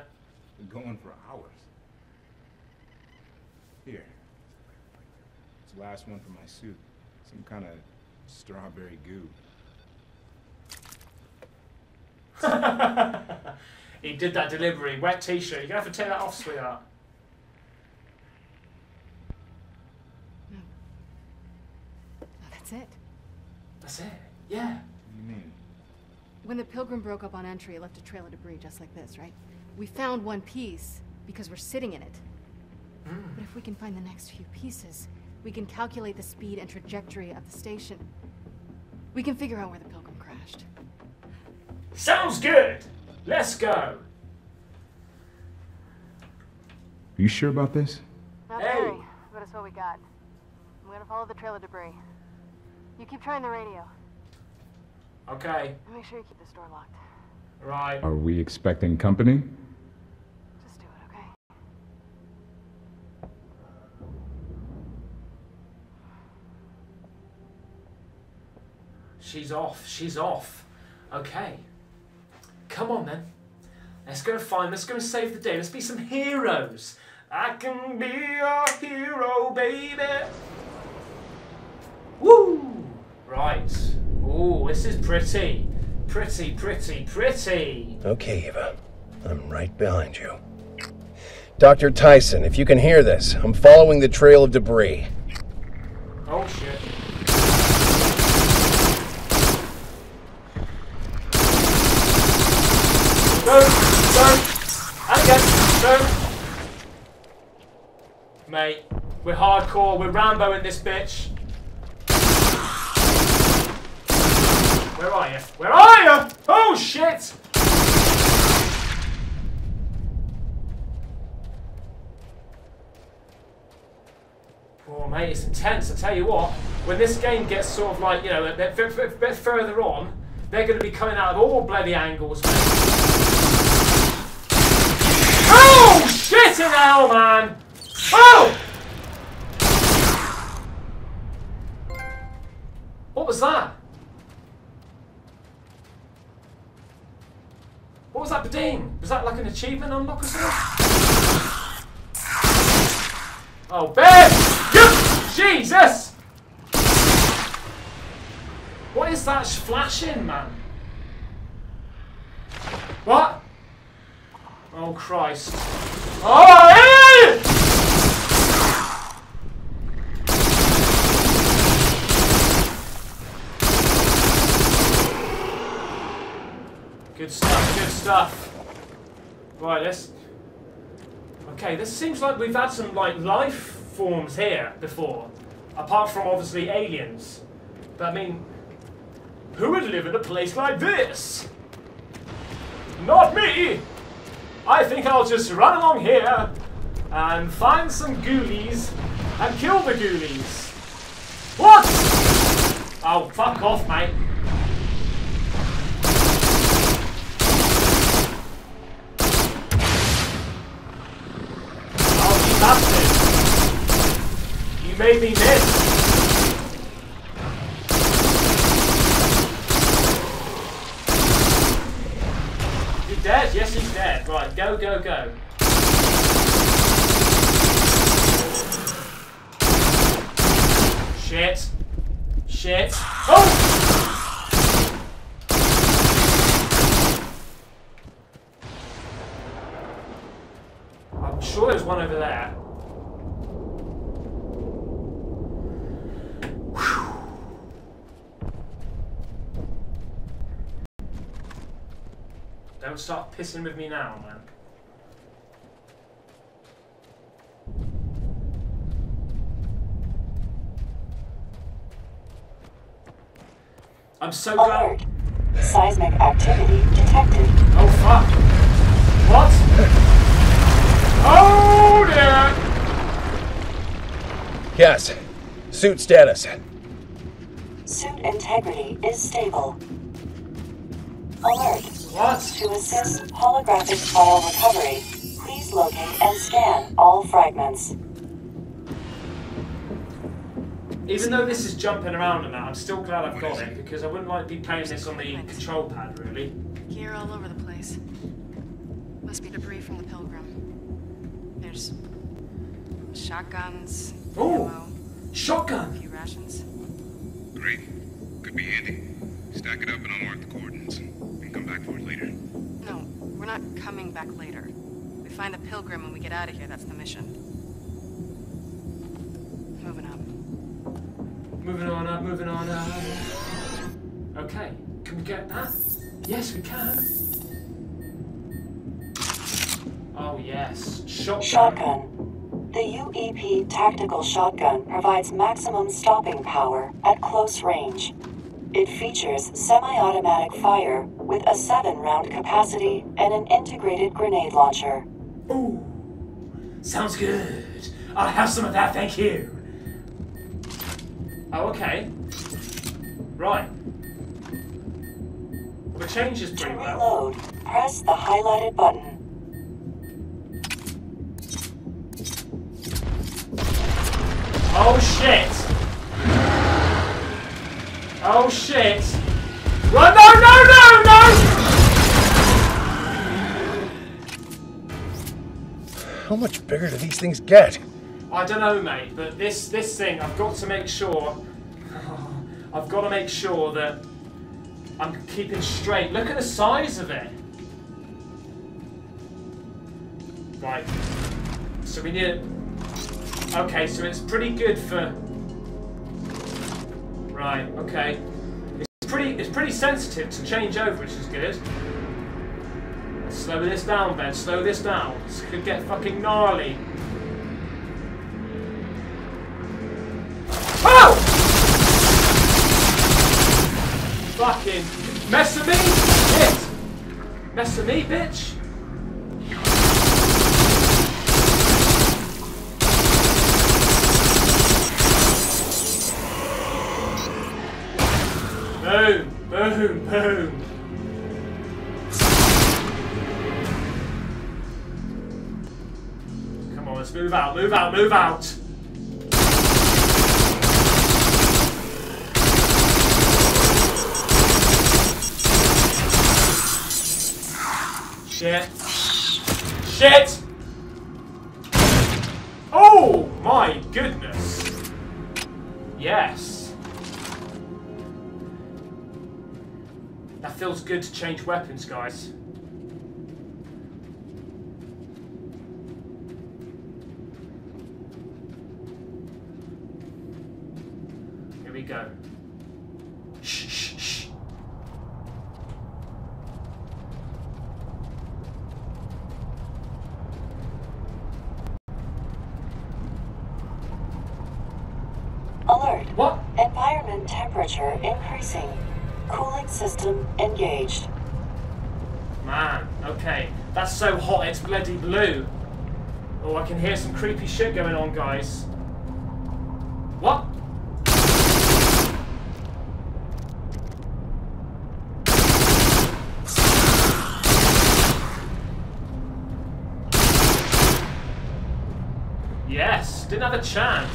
D: Been going for hours. Here. It's the last one for my suit. Some kind of strawberry goo.
A: he did that delivery. Wet t-shirt. You're gonna have to take that off, sweetheart.
C: Oh, that's it.
A: That's it. Yeah.
D: What do you mean?
C: When the Pilgrim broke up on entry, it left a trail of debris just like this, right? We found one piece because we're sitting in it. Hmm. But if we can find the next few pieces, we can calculate the speed and trajectory of the station. We can figure out where the Pilgrim crashed.
A: Sounds good. Let's go.
D: Are you sure about this?
C: Not
A: Hey.
C: very, but it's what we got. I'm gonna follow the trail of debris. You keep trying the radio.
A: Okay.
C: Make sure you keep this door locked.
A: Right.
D: Are we expecting company?
C: Just do it, okay?
A: She's off. She's off. Okay. Come on then. Let's go and find. Let's go and save the day. Let's be some heroes. I can be a hero, baby. Woo! Right. Ooh, this is pretty. Pretty, pretty, pretty.
F: Okay, Eva. I'm right behind you. Dr. Tyson, if you can hear this, I'm following the trail of debris.
A: Oh shit. Go! Go! And again! Go! Mate, we're hardcore, we're Rambo in this bitch. Where are you? Where are you? Oh shit! Oh mate, it's intense. I tell you what, when this game gets sort of like you know a bit, bit, bit, further on, they're going to be coming out of all bloody angles. Oh shit in hell, man! Oh! What was that? What was that ding? Was that like an achievement unlock or something? Oh, Ben! Jesus! What is that flashing, man? What? Oh, Christ. Oh, hey! Stuff. Good stuff. Right, let's. Okay, this seems like we've had some like life forms here before, apart from obviously aliens. But I mean, who would live in a place like this? Not me! I think I'll just run along here and find some ghoulies and kill the ghoulies. What? Oh, fuck off, mate. Oh, you bastard. You made me miss. He's dead? Yes, he's dead. Right, go, go, go. Shit. Shit. Oh! I'm sure there's one over there. Don't start pissing with me now, man. I'm so glad.
B: Alert. Seismic activity detected.
A: Oh fuck! What? Oh dear!
F: Cass, suit status.
B: Suit integrity is stable. Alert.
A: What?
B: To assist holographic file recovery, please locate and scan all fragments.
A: Even though this is jumping around and that, I'm still glad I've got it because I wouldn't like to be playing this on the control pad really.
C: Gear all over the place. Must be debris from the Pilgrim. There's shotguns,
A: Oh,
C: ammo, a few rations.
E: Great. Could be handy. Stack it up and unmark the coordinates. And come back for it later.
C: No, we're not coming back later. We find the Pilgrim when we get out of here. That's the mission. Moving up.
A: Moving on up, moving on up. Okay, can we get that? Yes, we can. Oh yes, shotgun.
B: Shotgun. The UEP tactical shotgun provides maximum stopping power at close range. It features semi-automatic fire with a seven-round capacity and an integrated grenade launcher.
A: Ooh, sounds good. I'll have some of that, thank you. Oh, okay. Right. The changes
B: To
A: pretty well.
B: reload, press the highlighted button.
A: Oh shit! Oh shit! Run! No! No! No! No!
F: How much bigger do these things get?
A: I don't know, mate, but this this thing, I've got to make sure. I've got to make sure that I'm keeping straight. Look at the size of it. Right. So we need. Okay, so it's pretty good for. Right. Okay. It's pretty. It's pretty sensitive to change over, which is good. Slow this down, Ben. Slow this down. This could get fucking gnarly. Oh! Fucking mess with me, shit! Mess with me, bitch! Boom, boom. Come on, let's move out, move out, move out! Shit. Shit! Feels good to change weapons, guys. Shit going on, guys. What? Yes, didn't have a chance.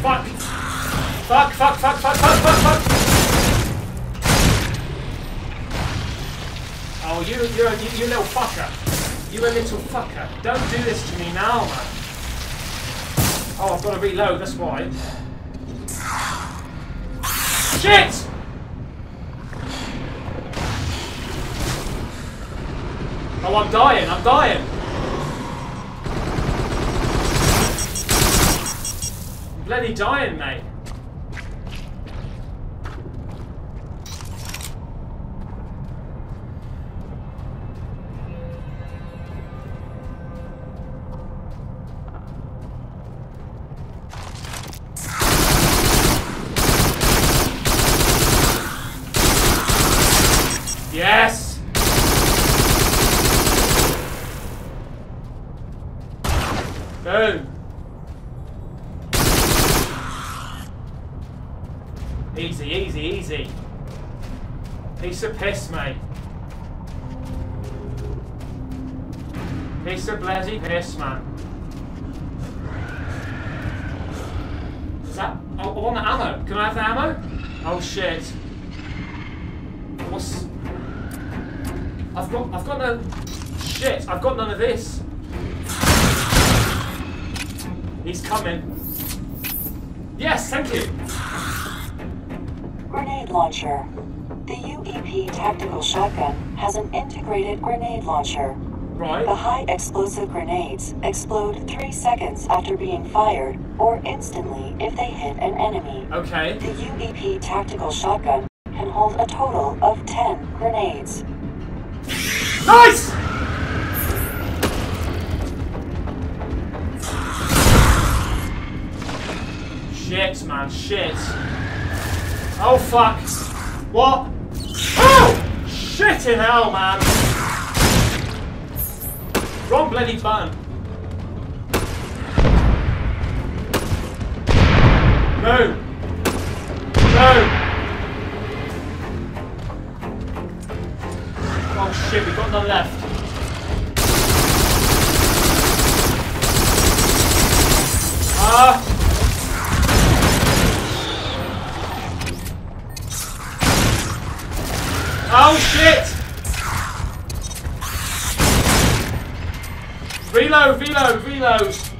A: Fuck! Fuck, fuck, fuck, fuck, fuck, fuck, fuck! Oh, you, you're a, you, you little fucker. You a little fucker. Don't do this to me now, man. Oh, I've got to reload, that's why. Shit! Oh, I'm dying, I'm dying. I'm bloody dying, mate. Bloody piss, man. Is that... Oh, I want the ammo. Can I have the ammo? Oh, shit. What's... I've got, I've got no... Shit, I've got none of this. He's coming. Yes, thank you.
B: Grenade launcher. The UEP tactical shotgun has an integrated grenade launcher.
A: Right.
B: The high explosive grenades explode three seconds after being fired or instantly if they hit an enemy.
A: Okay.
B: The UEP tactical shotgun can hold a total of 10 grenades.
A: Nice! Shit, man, shit. Oh, fuck. What? Oh! Shit in hell, man. Wrong bloody button. No. No. Oh shit, we've got none left. Ah! Oh shit! Reload, reload, reload.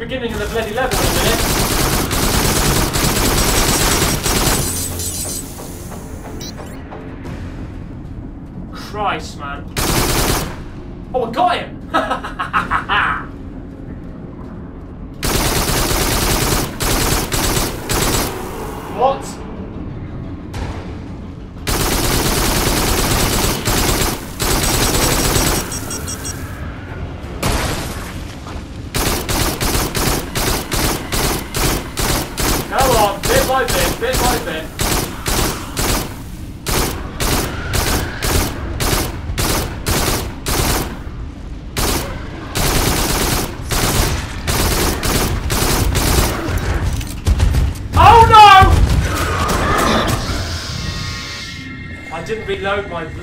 A: Beginning of the bloody level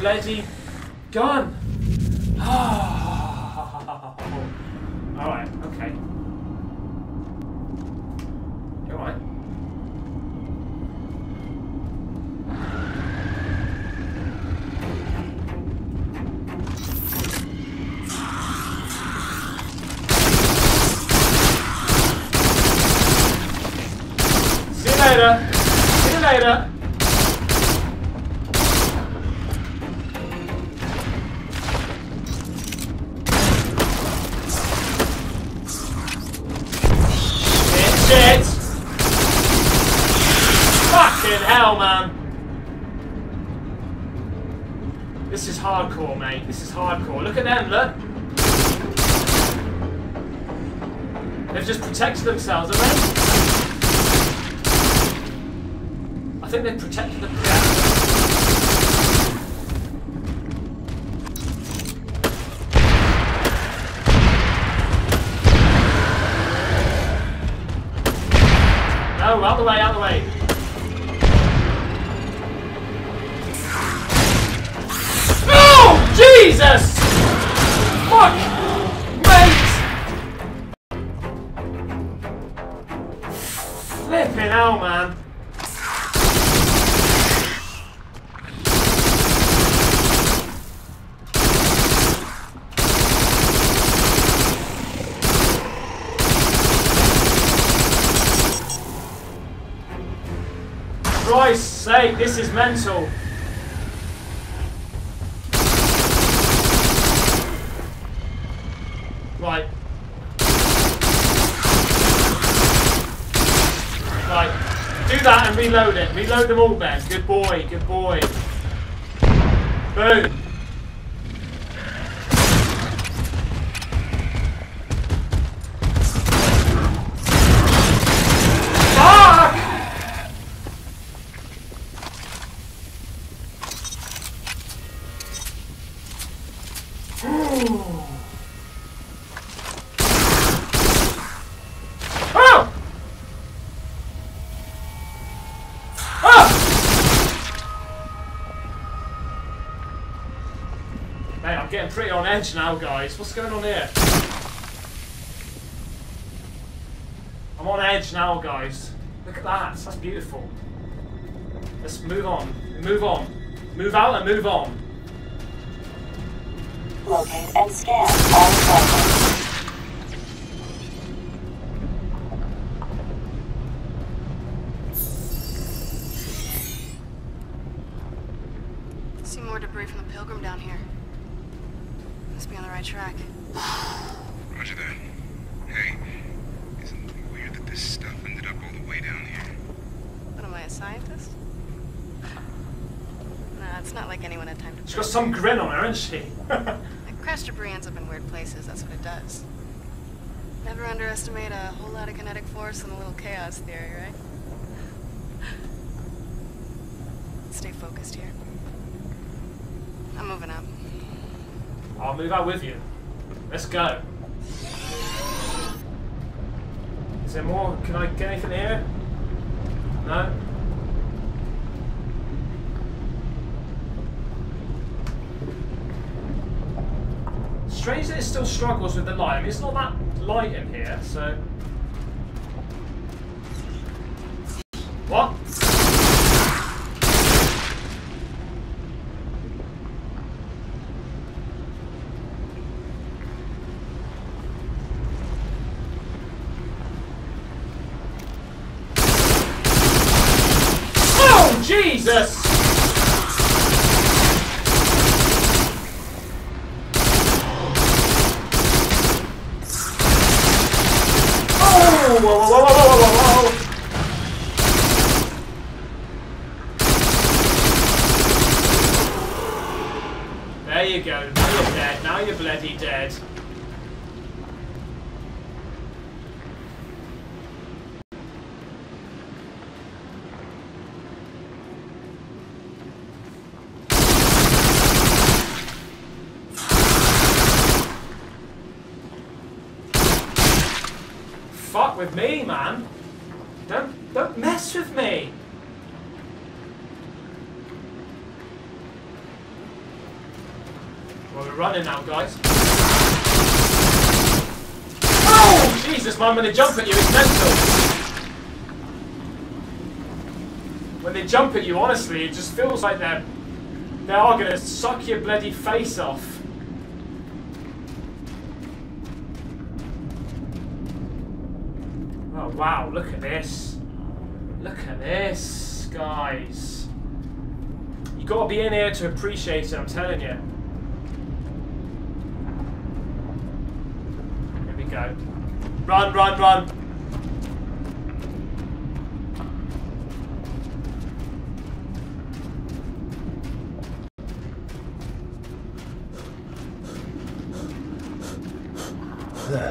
A: reload my hell, man. This is hardcore, mate. This is hardcore. Look at them, look. They've just protected themselves, haven't they? I think they've protected the... this is mental. Right. Right. Do that and reload it. Reload them all, Ben. Good boy, good boy. Boom. Edge now, guys. What's going on here? I'm on edge now, guys. Look at that. That's beautiful. Let's move on. Move on. Move out and move on.
J: Locate and scan
C: underestimate a whole lot of kinetic force and a little chaos theory, right? Stay focused here. I'm moving up.
A: I'll move out with you. Let's go. Is there more? Can I get anything here? No? Strange that it still struggles with the light. I mean, it's not that light in here, so... What? Oh, Jesus! Oh, whoa, whoa, whoa, whoa, whoa, whoa, whoa. There you go. Now you're dead. Now you're bloody dead. Fuck with me, man. Don't don't mess with me. Well, we're running now, guys. Oh, When they jump at you, it's mental. When they jump at you, honestly, it just feels like they're, they are going to suck your bloody face off. Oh, wow, look at this. Look at this, guys. you got to be in here to appreciate it, I'm telling you. Here we go. Run, run, run.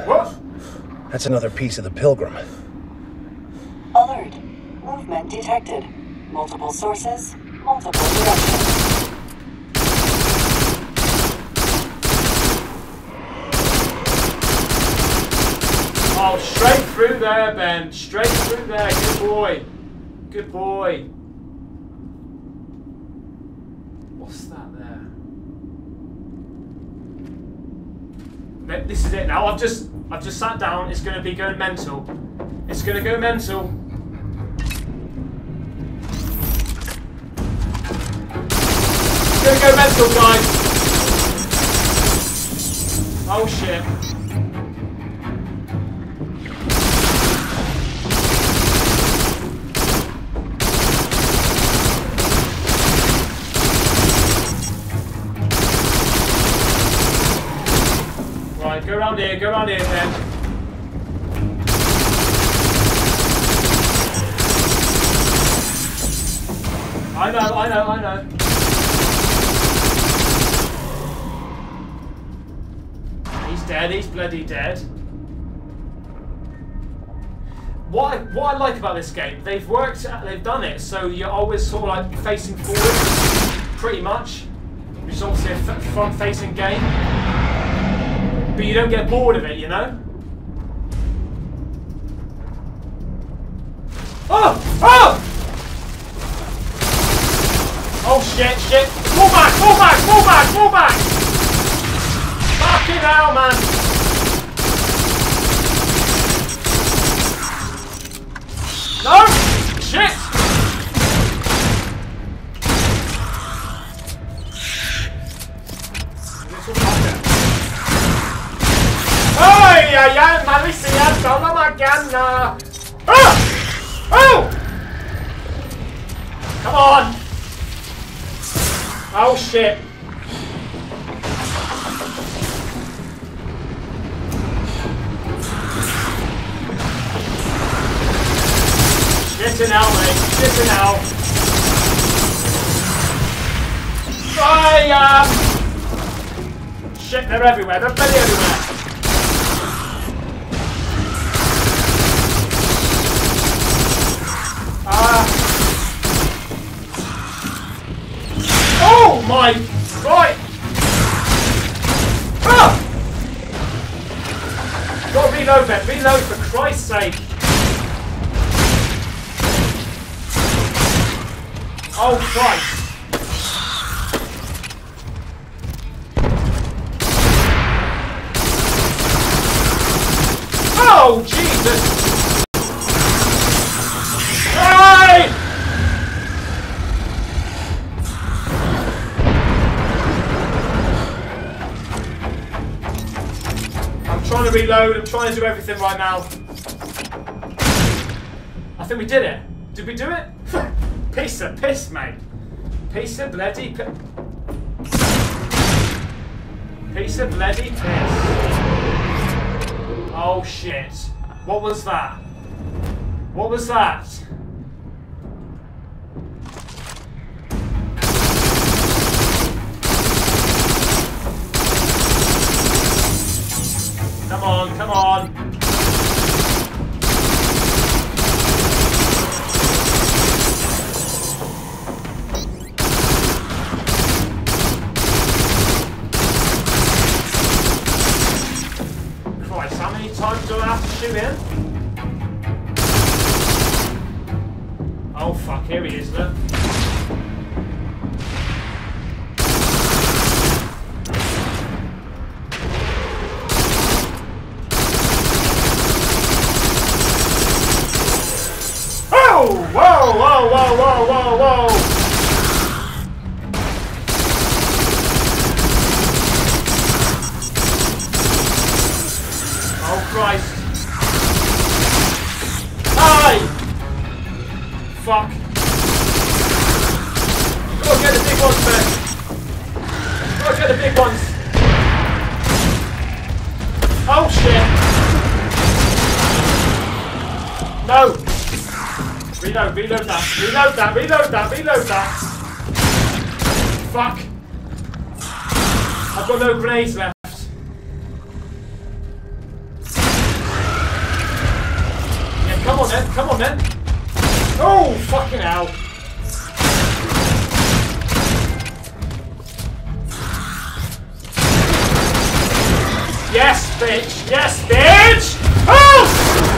A: What?
F: That's another piece of the pilgrim.
J: Alert. Movement detected. Multiple sources, multiple directions.
A: Oh, straight through there, Ben. Straight through there. Good boy. Good boy. What's that there? This is it now. I've just I've just sat down. It's going to be going mental. It's going to go mental. It's going to go mental, guys. Oh shit. Around here, go around here then. I know, I know, I know. He's dead, he's bloody dead. What I, what I like about this game, they've worked, they've done it, so you're always sort of like facing forward, pretty much. Which is obviously a front-facing game but you don't get bored of it, you know? Oh! Oh! Oh shit, shit! Pull back, pull back, pull back, pull back! Fucking hell, man! No! Ah! Oh! Come on! Oh shit! Shitting out, mate. Shitting out. Fire! Shit, they're everywhere. They're bloody everywhere. Ah. Oh my god! Ah! Got reload that. Reload for Christ's sake. Oh Christ. Reload, I'm trying to do everything right now. I think we did it. Did we do it? Piece of piss, mate. Piece of bloody pi- Piece of bloody piss. Oh shit. What was that? What was that? Reload that, reload that, reload that. Fuck. I've got no grenades left. Yeah, come on then, come on then. Oh, fucking hell. Yes, bitch! Yes, bitch! Oh!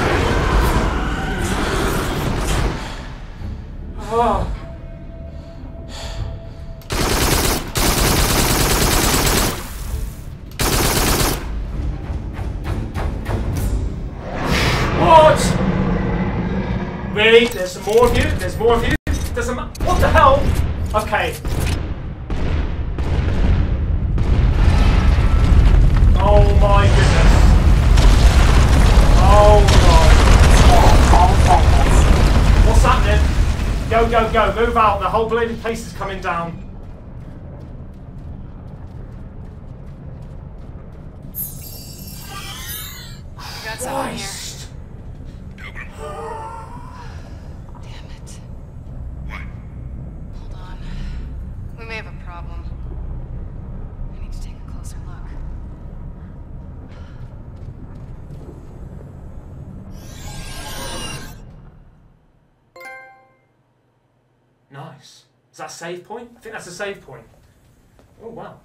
A: What? Really? There's some more of you? There's more of you? There's some. What the hell? Okay. Oh my goodness. Oh god. What's happening? Go, go, go. Move out. The whole bloody place is coming down.
C: Got someone here.
A: Save point? I think that's a save point. Oh wow.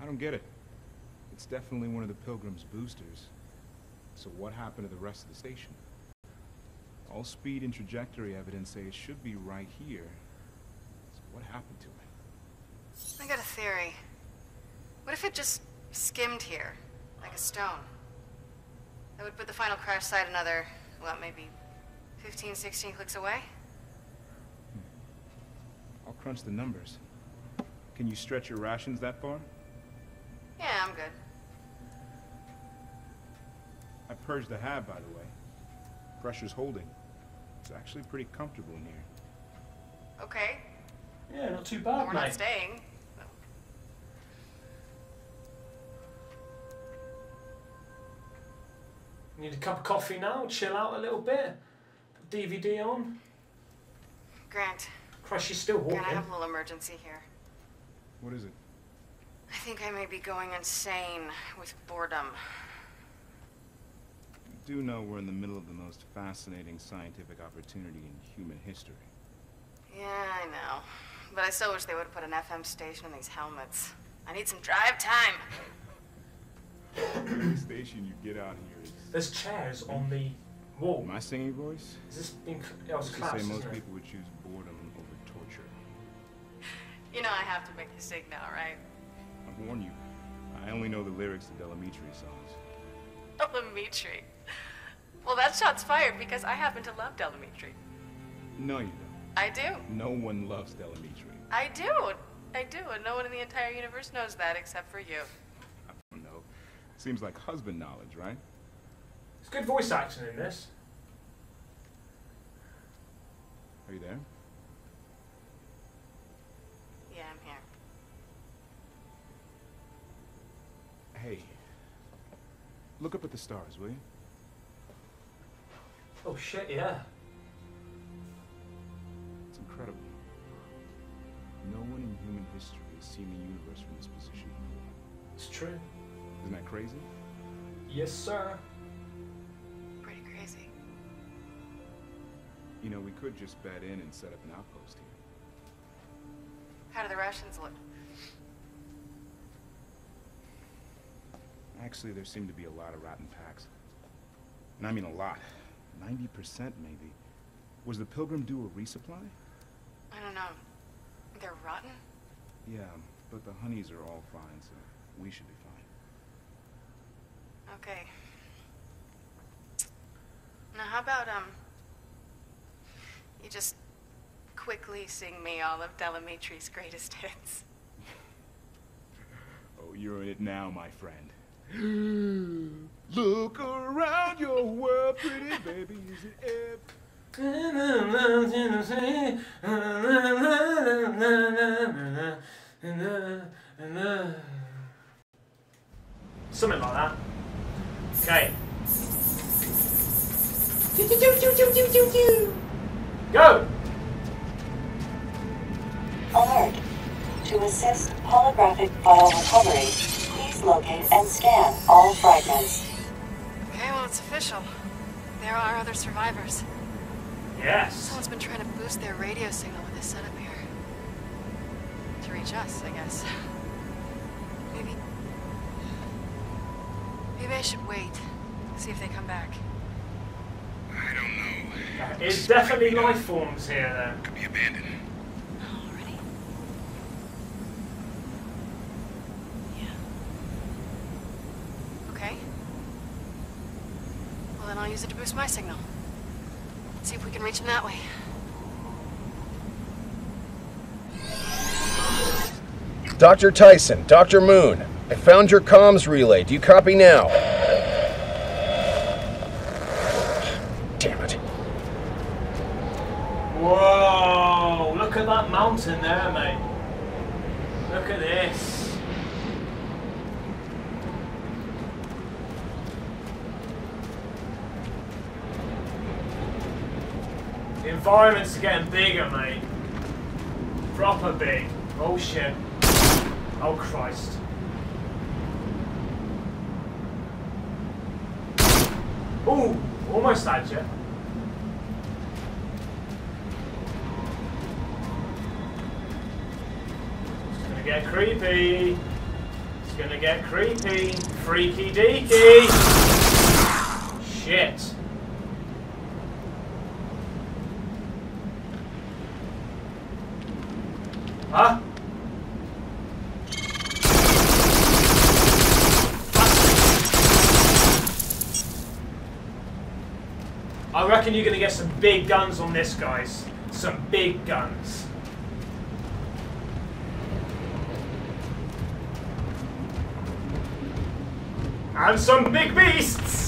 D: I don't get it. It's definitely one of the Pilgrim's boosters. So what happened to the rest of the station? All speed and trajectory evidence say it should be right here. So what happened to it?
C: I got a theory. What if it just skimmed here, like a stone? That would put the final crash site another, well, maybe 15, 16 clicks away? Hmm.
D: I'll crunch the numbers. Can you stretch your rations that far?
C: Yeah, I'm good.
D: I purged the hab, by the way. Pressure's holding. It's actually pretty comfortable in here.
C: Okay.
A: Yeah, not too
C: Well,
A: bad,
C: we're
A: mate.
C: not staying.
A: Need a cup of coffee now, chill out a little bit. Put DVD on.
C: Grant,
A: Christ, she's still walking.
C: Grant, I have a little emergency here.
D: What is it?
C: I think I may be going insane with boredom.
D: You do know we're in the middle of the most fascinating scientific opportunity in human history.
C: Yeah, I know. But I still wish they would have put an FM station in these helmets. I need some drive time.
D: The station you get out here is...
A: There's chairs on the wall.
D: My singing voice?
A: Is this being? That was class,
D: say most
A: it?
D: people would choose boredom over torture.
C: You know I have to make you sing now, right?
D: I warn you, I only know the lyrics to Del Amitri songs.
C: Del Amitri. Well, that shot's fired because I happen to love Del Amitri.
D: No, you don't.
C: I do.
D: No one loves Del Amitri.
C: I do. I do, and no one in the entire universe knows that except for you.
D: I don't know. Seems like husband knowledge, right?
A: It's good voice acting in this.
D: Are you there?
C: Yeah, I'm here.
D: Hey. Look up at the stars, will you?
A: Oh shit, yeah.
D: It's incredible. No one in human history has seen the universe from this position before.
A: It's true.
D: Isn't that crazy?
A: Yes, sir.
D: You know, we could just bed in and set up an outpost here.
C: How do the rations look?
D: Actually, there seem to be a lot of rotten packs. And I mean a lot. 90% maybe. Was the Pilgrim due a resupply?
C: I don't know. They're rotten?
D: Yeah, but the honeys are all fine, so we should be fine.
C: Okay. Now, how about, um, you just quickly sing me all of Del Amitri's greatest hits?
D: Oh, you're in it now, my friend. Look around your world, pretty baby. Is it ever?
A: Something like that. Okay. Go!
J: Assist holographic file recovery, please locate and scan all fragments.
C: Okay, well, it's official. There are other survivors.
A: Yes.
C: Someone's been trying to boost their radio signal with this setup here. To reach us, I guess. Maybe... Maybe I should wait. See if they come back.
D: I don't know.
A: It's definitely life forms here then.
D: Could be abandoned.
C: Already? Yeah. Okay. Well, then I'll use it to boost my signal. See if we can reach them that way.
F: Dr. Tyson, Dr. Moon, I found your comms relay. Do you copy now? Damn it.
A: Whoa! Look at that mountain there, mate. Look at this. Environment's getting bigger, mate. Proper big. Oh shit. Oh Christ. Ooh, almost had you. It's gonna get creepy. It's gonna get creepy. Freaky deaky. Shit. I reckon you're gonna get some big guns on this, guys. Some big guns. And some big beasts!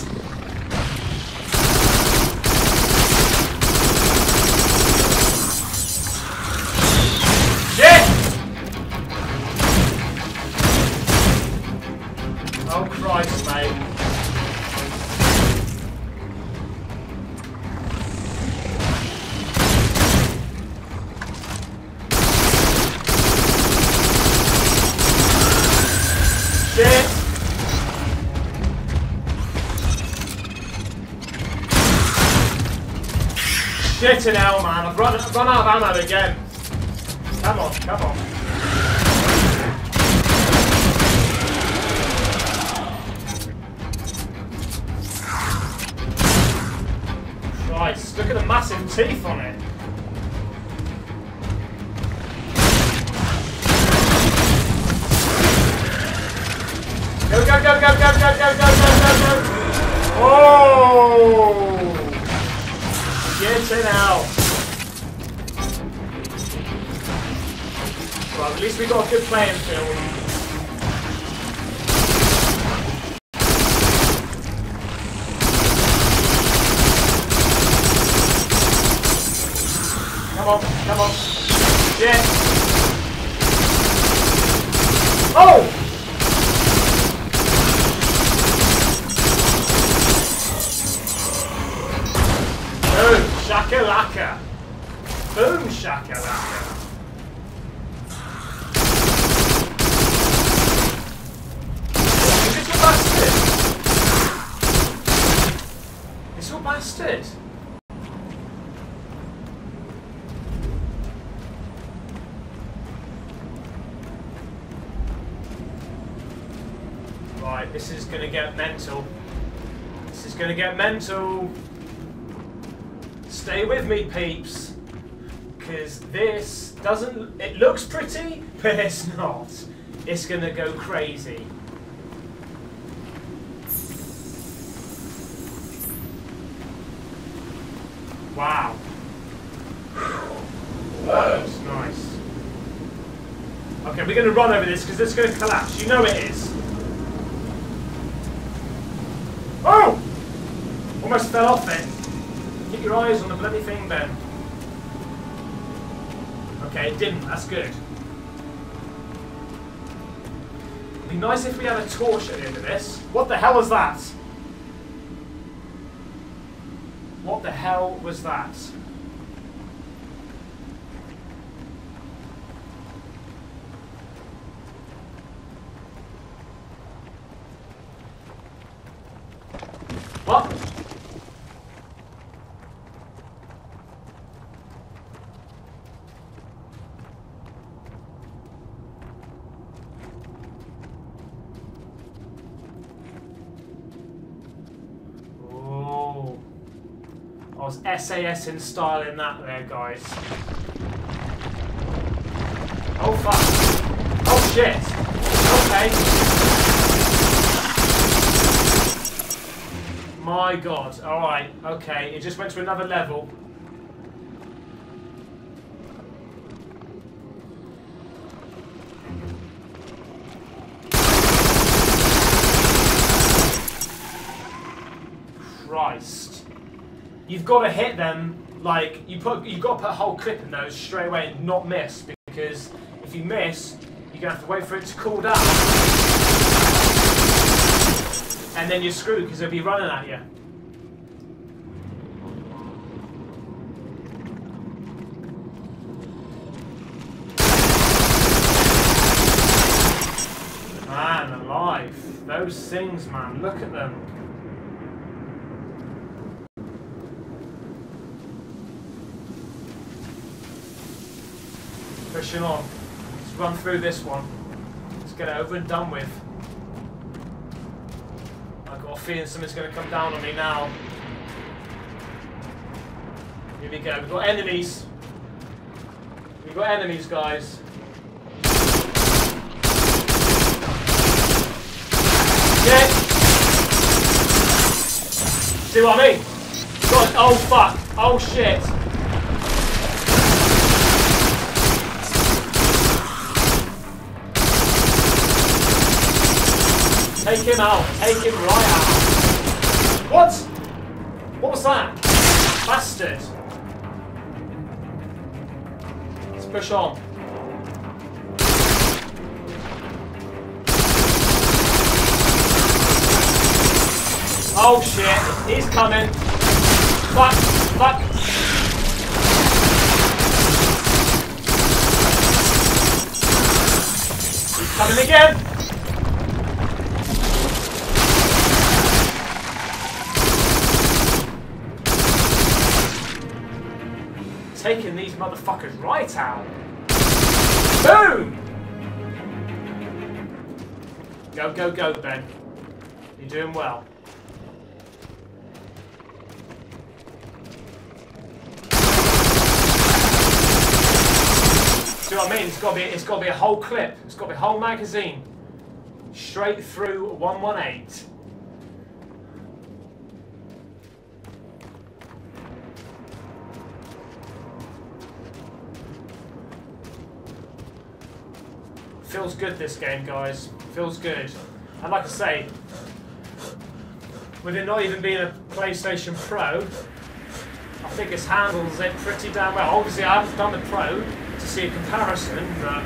A: In hell, man. I've run, I've run out of ammo again. Come on, come on. Christ, look at the massive teeth on it. We got good playing field. Come on, come on. Shit. Oh! Boom, shakalaka. Boom, shakalaka. Is this your bastard? It's your bastard. Right, this is gonna get mental. Mental. Stay with me, peeps. Because this doesn't. It looks pretty, but it's not. It's gonna go crazy. Wow. That looks nice. Okay, we're gonna run over this because it's gonna collapse. You know it is. Oh! Almost fell off it. Keep your eyes on the bloody thing, Ben. Okay, it didn't. That's good. It'd be nice if we had a torch at the end of this. What the hell was that? What the hell was that? What? Was SAS in style in that there, guys. Oh fuck. Oh shit. Okay. My god. Alright, okay. It just went to another level. Christ. You've got to hit them like you put you've got to put a whole clip in those straight away and not miss because if you miss, you're gonna have to wait for it to cool down. And then you're screwed because they'll be running at you. Man alive. Those things, man. Look at them. On. Let's run through this one. Let's get it over and done with. I've got a feeling something's going to come down on me now. Here we go. We've got enemies. We've got enemies, guys. Yeah. See what I mean? God, oh fuck. Oh shit. Take him out. Take him right out. What? What was that? Bastard. Let's push on. Oh shit, he's coming. Fuck, fuck. He's coming again. Taking these motherfuckers right out. Boom! Go, go, go, Ben. You're doing well. See what I mean? It's got to be. It's got to be a whole clip. It's got to be a whole magazine, straight through 118. Feels good this game, guys. Feels good. And like I say, with it not even being a PlayStation Pro, I think this handles it pretty damn well. Obviously, I haven't done the Pro to see a comparison, but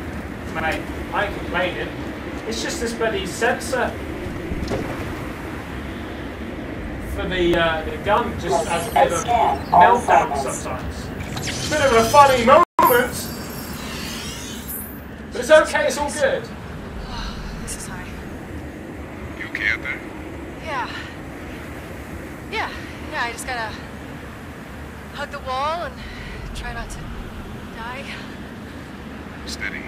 A: mate, I ain't complaining. It's just this bloody sensor for the uh, the gun just has a bit of a meltdown sometimes. Bit of a funny moment, it's okay. It's all good.
C: This is hard.
D: You okay out there?
C: Yeah. Yeah, yeah, I just gotta hug the wall and try not to die.
D: Steady.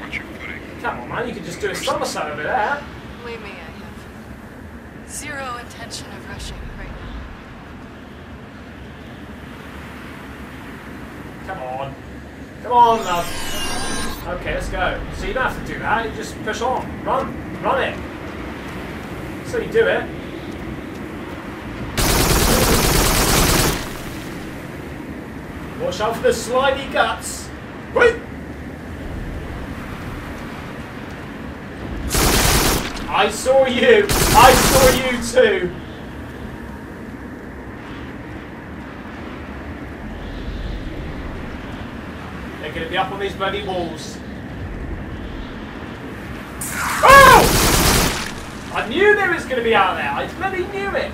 D: Watch your footing.
A: Come on, man. You can just do a somersault over there.
C: Believe me, I have zero intention of rushing right now.
A: Come on. Come on, love. Okay, let's go. So you don't have to do that. You just push on. Run. Run it. So you do it. Watch out for the slimy guts. Wait! I saw you. I saw you too. To be up on these bloody walls. Oh! I knew there was going to be out there. I bloody knew it.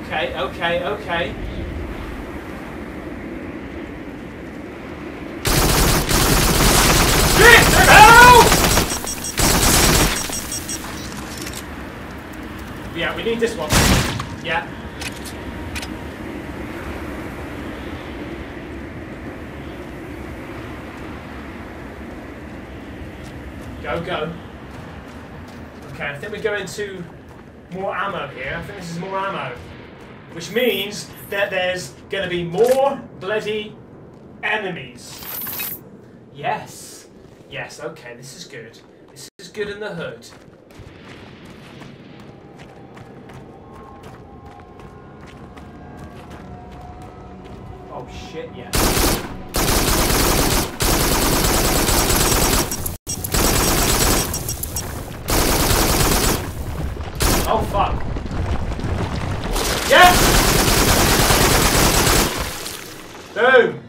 A: Okay, okay, okay. Shit! Help! Yeah, we need this one. Yeah. Go, go. Okay, I think we're going to more ammo here. I think this is more ammo. Which means that there's going to be more bloody enemies. Yes. Yes, okay, this is good. This is good in the hood. Oh shit, yeah. Oh fuck. Yes! Boom!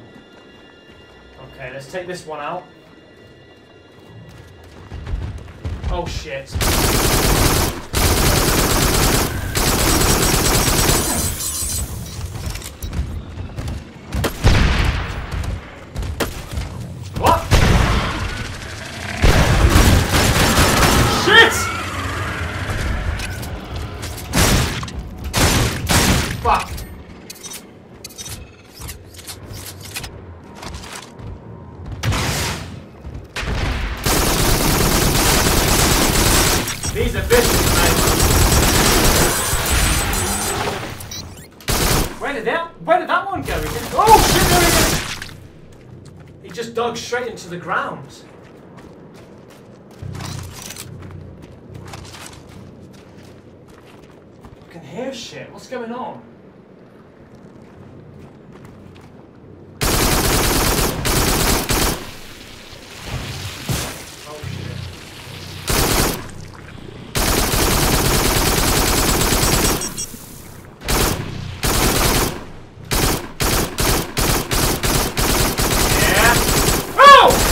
A: Okay, let's take this one out. Oh shit. Straight into the ground. I can hear shit. What's going on? Oh shit. Yeah. Oh!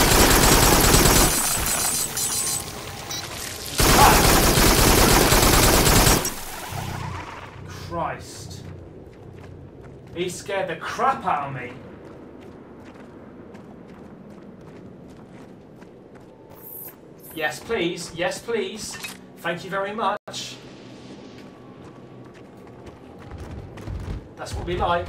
A: Christ. He scared the crap out of me. Yes, please. Yes, please. Thank you very much. That's what we like.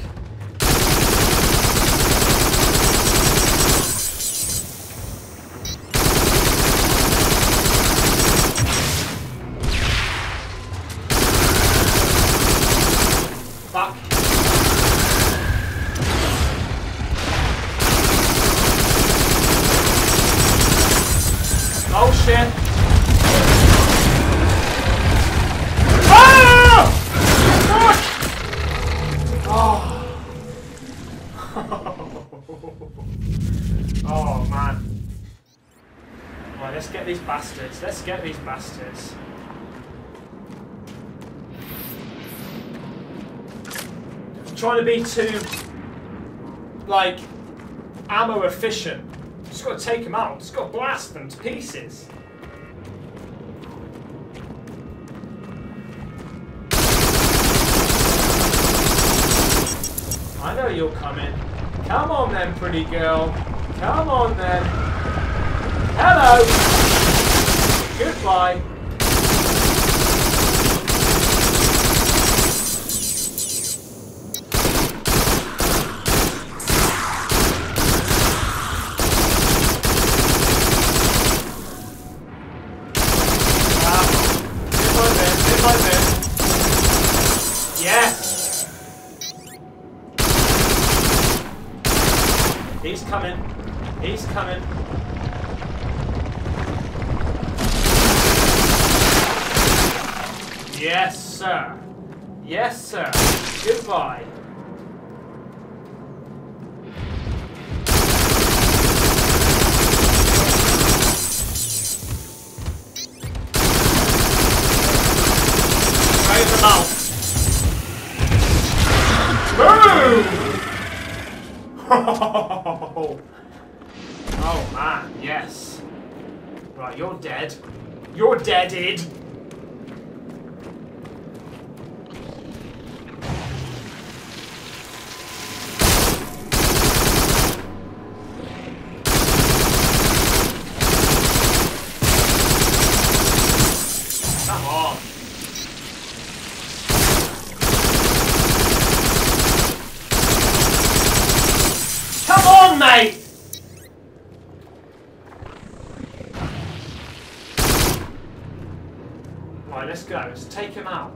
A: Bastards. trying to be too like ammo efficient. Just got to take them out. Just got to blast them to pieces. I know you're coming. Come on then, pretty girl. Come on then. Hello. Goodbye. He's coming. He's coming. Yes, sir. Yes, sir. Goodbye. Boom! oh man, yes. Right, you're dead. You're deaded. Come on. Come on, mate! Let's go. Let's take him out.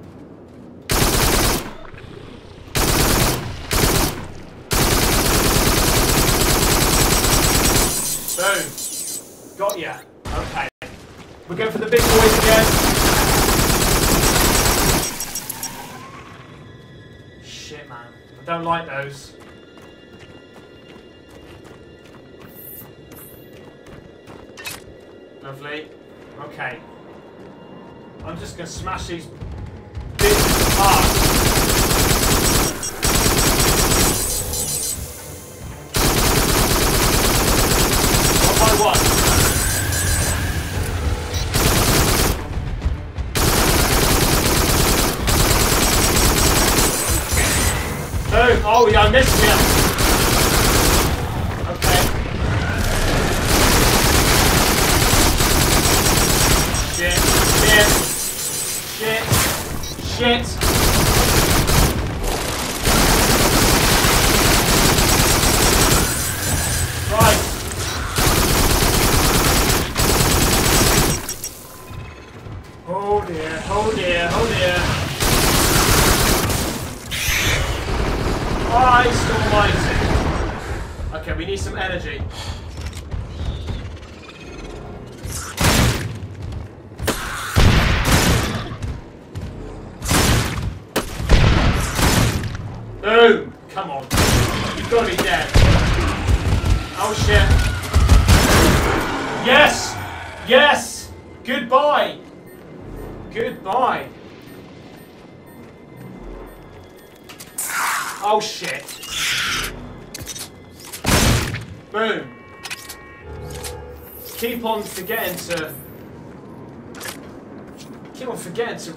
A: Boom. Got ya. Okay. We're going for the big boys again. Shit, man. I don't like those. Lovely. Okay. I'm just to smash these bits apart. Oh, yeah, I missed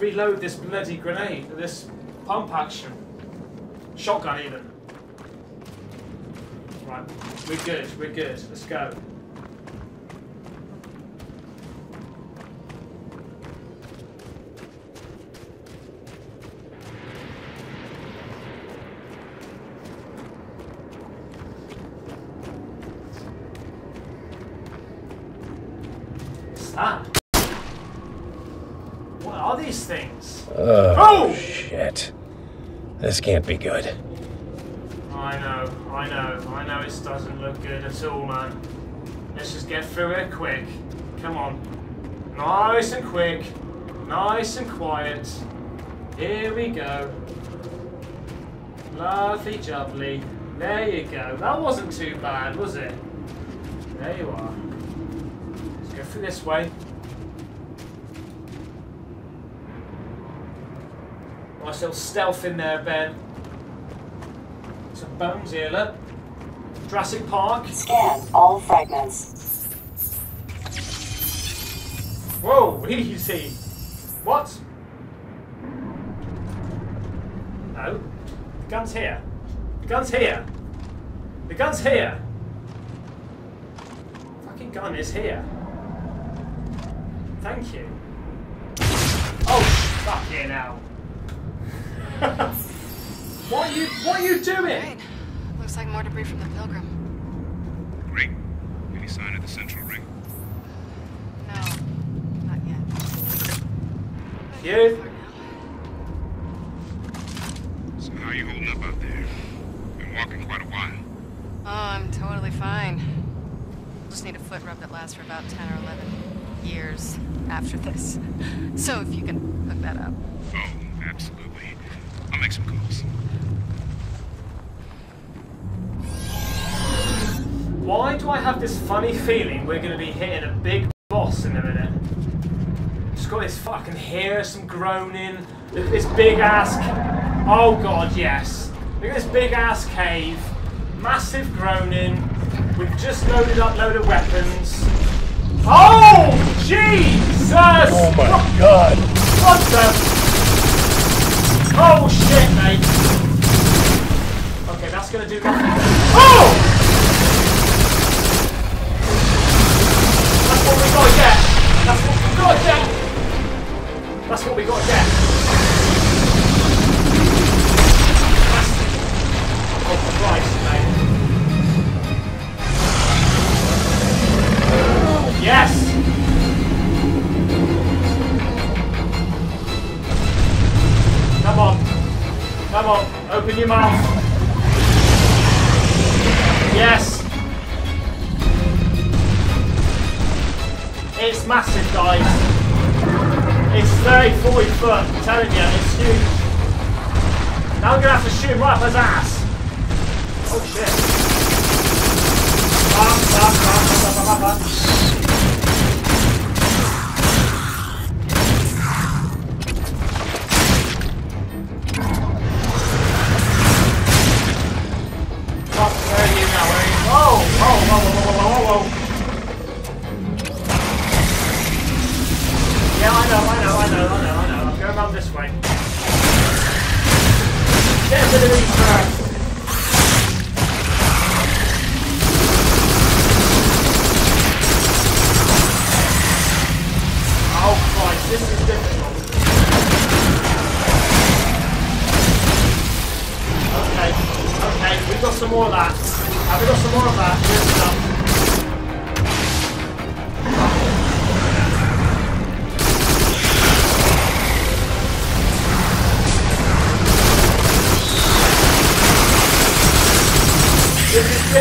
A: reload this bloody grenade, this pump action. Shotgun even. Right, we're good, we're good. Let's go. What's that? What are these things?
F: Oh,
A: Oh!
F: shit. This can't be good.
A: I know, I know, I know it doesn't look good at all, man. Let's just get through it quick. Come on. Nice and quick. Nice and quiet. Here we go. Lovely jubbly. There you go. That wasn't too bad, was it? There you are. Let's go through this way. Nice little stealth in there, Ben. Some bones here, look. Jurassic Park.
J: Scan all fragments.
A: Whoa, easy. What? No. The gun's here. The gun's here. The gun's here. Fucking gun is here. Thank you. Oh, fucking hell. what are you, what are you doing?
C: Looks like more debris from the Pilgrim.
D: Great. Any sign of the central ring?
C: No, not yet.
A: You?
D: So how you holding up out there? Been walking quite a while.
C: Oh, I'm totally fine. Just need a foot rub that lasts for about 10 or 11 years after this. So if you can hook that up.
D: Oh, absolutely. I'll make some calls.
A: Why do I have this funny feeling we're going to be hitting a big boss in a minute? Just got this fucking hair, some groaning, look at this big ass. Oh god, yes. Look at this big ass cave, massive groaning. We've just loaded up load of weapons. Oh Jesus!
F: Oh my god!
A: What the? Oh shit, mate. Okay, that's gonna do nothing. Oh! That's what we gotta get. That's what we gotta get. That's what we gotta get. Oh Christ, mate. Yes! Up. Open your mouth. Yes. It's massive, guys. It's 30, 40 foot. I'm telling you, it's huge. Now I'm gonna have to shoot him right up his ass. Oh shit. Up, up, up, up, up, up, up. I know, I know, I know, I know, I know. I'm going around this way. Get to the beach first. Oh Christ, this is difficult. Okay, okay, we've got some more of that. Have we got some more of that? Good stuff.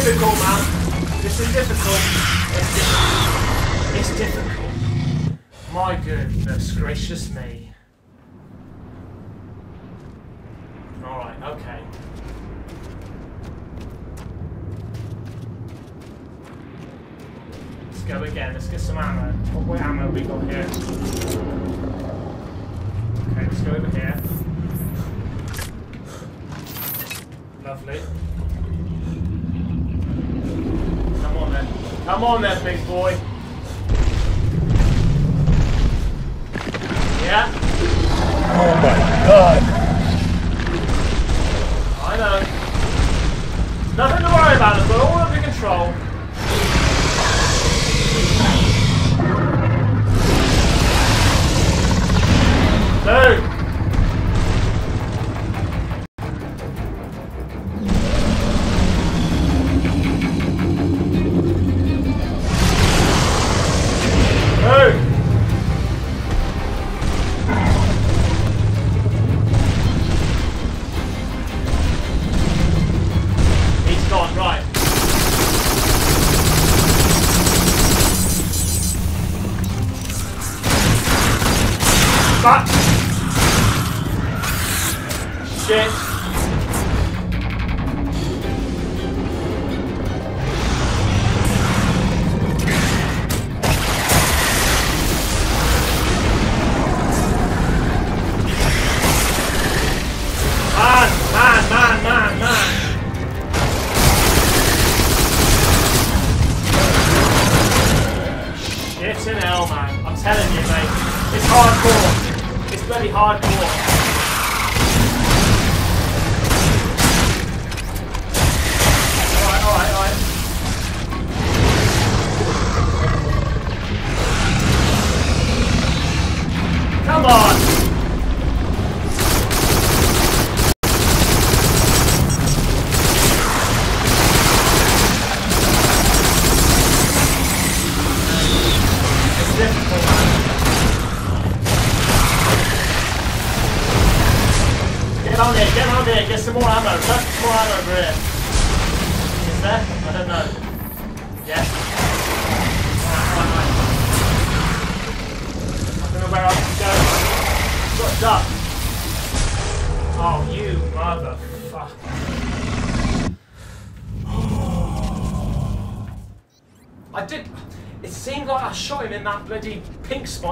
A: Difficult, man. This is difficult. It's difficult. It's difficult. My goodness gracious me. Alright, okay. Let's go again. Let's get some ammo. What, ammo we got here? Okay, let's go over here. Lovely. Come Come on that big boy. Yeah.
F: Oh my god.
A: I know. Nothing to worry about. It's got all under control. Dude.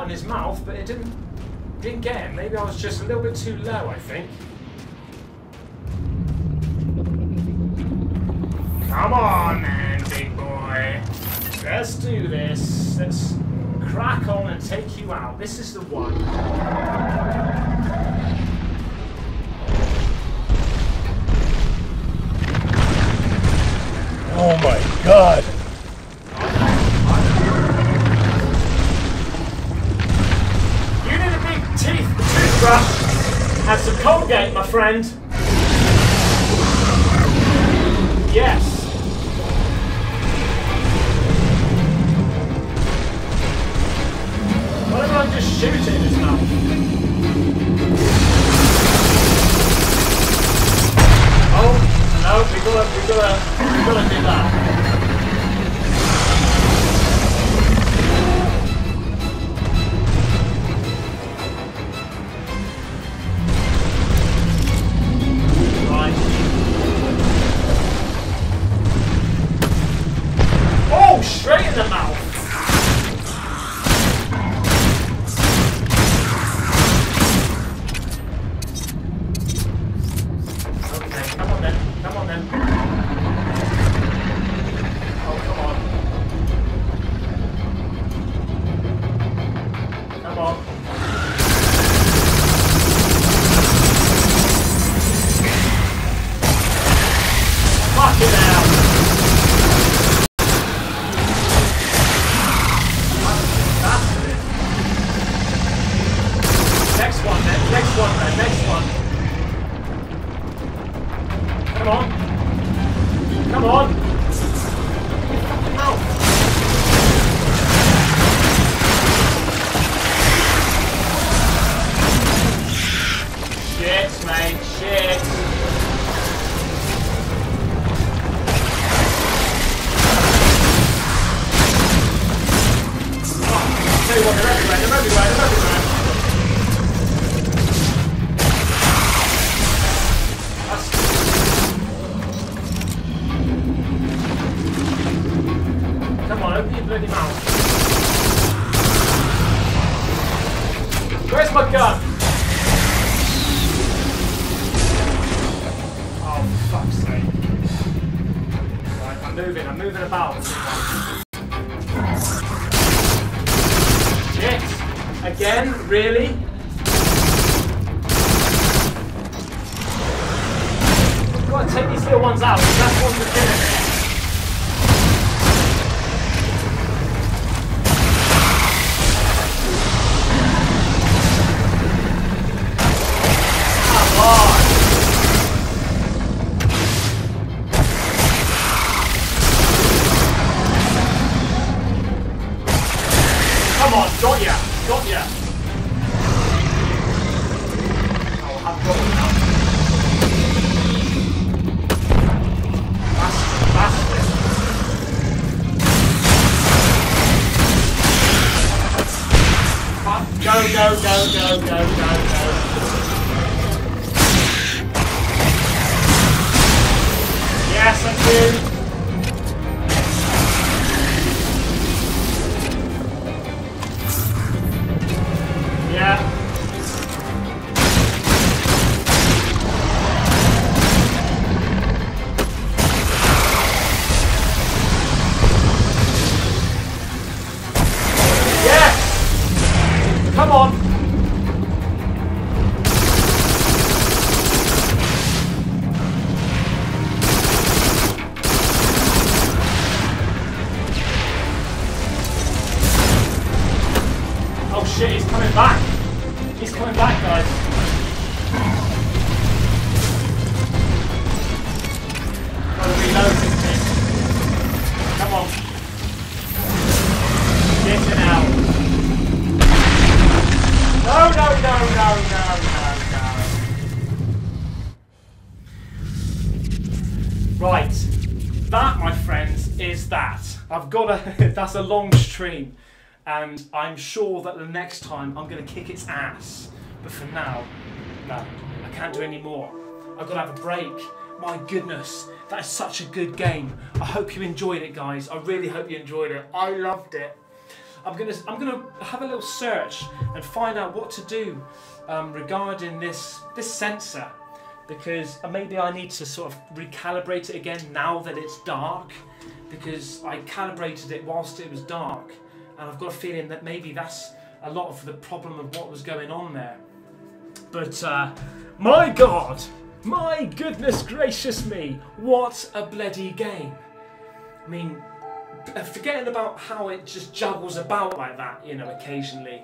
A: In his mouth, but it didn't didn't get him. Maybe I was just a little bit too low. I think. Come on, man, big boy. Let's do this. Let's crack on and take you out. This is the one. Friend. Yes. Why don't just shoot it in his mouth? gotta, we gotta, we gotta do that. I've got a. that's a long stream. And I'm sure that the next time I'm going to kick its ass. But for now, no, I can't do any more. I've got to have a break. My goodness, that is such a good game. I hope you enjoyed it, guys. I really hope you enjoyed it. I loved it. I'm gonna I'm gonna have a little search and find out what to do um, regarding this this sensor because maybe I need to sort of recalibrate it again now that it's dark because I calibrated it whilst it was dark and I've got a feeling that maybe that's a lot of the problem of what was going on there. But uh, my God, my goodness gracious me, what a bloody game! I mean, uh, forgetting about how it just juggles about like that, you know, occasionally.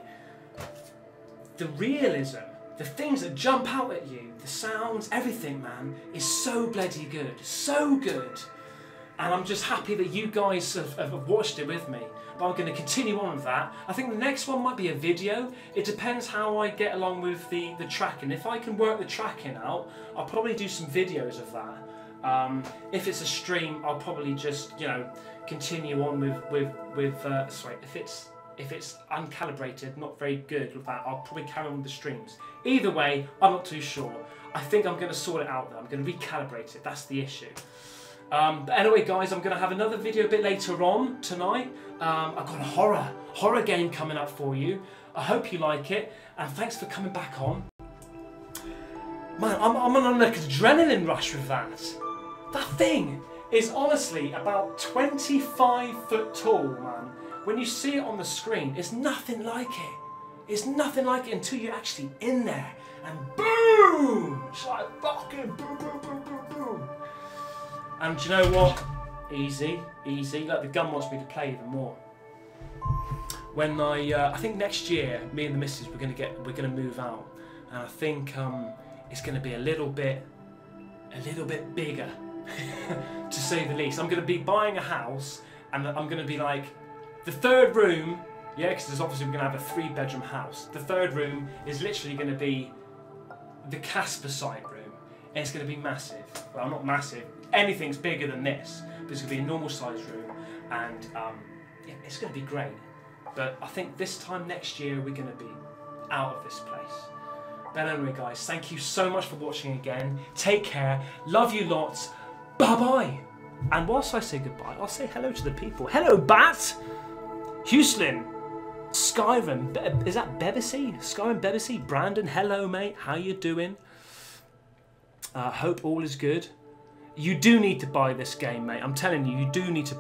A: The realism, the things that jump out at you, the sounds, everything, man, is so bloody good, so good. And I'm just happy that you guys have, have watched it with me. But I'm going to continue on with that. I think the next one might be a video. It depends how I get along with the, the tracking. If I can work the tracking out, I'll probably do some videos of that. Um, if it's a stream, I'll probably just you know continue on with with with. Uh, sorry, if it's if it's uncalibrated, not very good with that, I'll probably carry on with the streams. Either way, I'm not too sure. I think I'm going to sort it out though. I'm going to recalibrate it. That's the issue. Um, but anyway, guys, I'm going to have another video a bit later on tonight. Um, I've got a horror horror game coming up for you. I hope you like it, and thanks for coming back on. Man, I'm, I'm on an adrenaline rush with that. That thing is honestly about 25 foot tall, man. When you see it on the screen, it's nothing like it. It's nothing like it until you're actually in there. And boom! It's like fucking boom, boom, boom, boom, boom. And do you know what? Easy, easy. Like the gun wants me to play even more. When I, uh, I think next year, me and the missus, we're gonna get, we're gonna move out, and I think um, it's gonna be a little bit, a little bit bigger, to say the least. I'm gonna be buying a house, and I'm gonna be like, the third room, yeah, because there's obviously we're gonna have a three-bedroom house. The third room is literally gonna be the Caspersight room, and it's gonna be massive. Well, not massive. Anything's bigger than this, it's gonna be a normal sized room, and um, yeah, it's gonna be great. But I think this time next year we're gonna be out of this place. But anyway, guys, thank you so much for watching again. Take care. Love you lots. Bye bye. And whilst I say goodbye, I'll say hello to the people. Hello, Bat. Houston. Skyrim. Be- is that Bebesy? Skyrim Bebesy. Brandon. Hello, mate. How you doing? Uh, hope all is good. You do need to buy this game, mate. I'm telling you, you do need to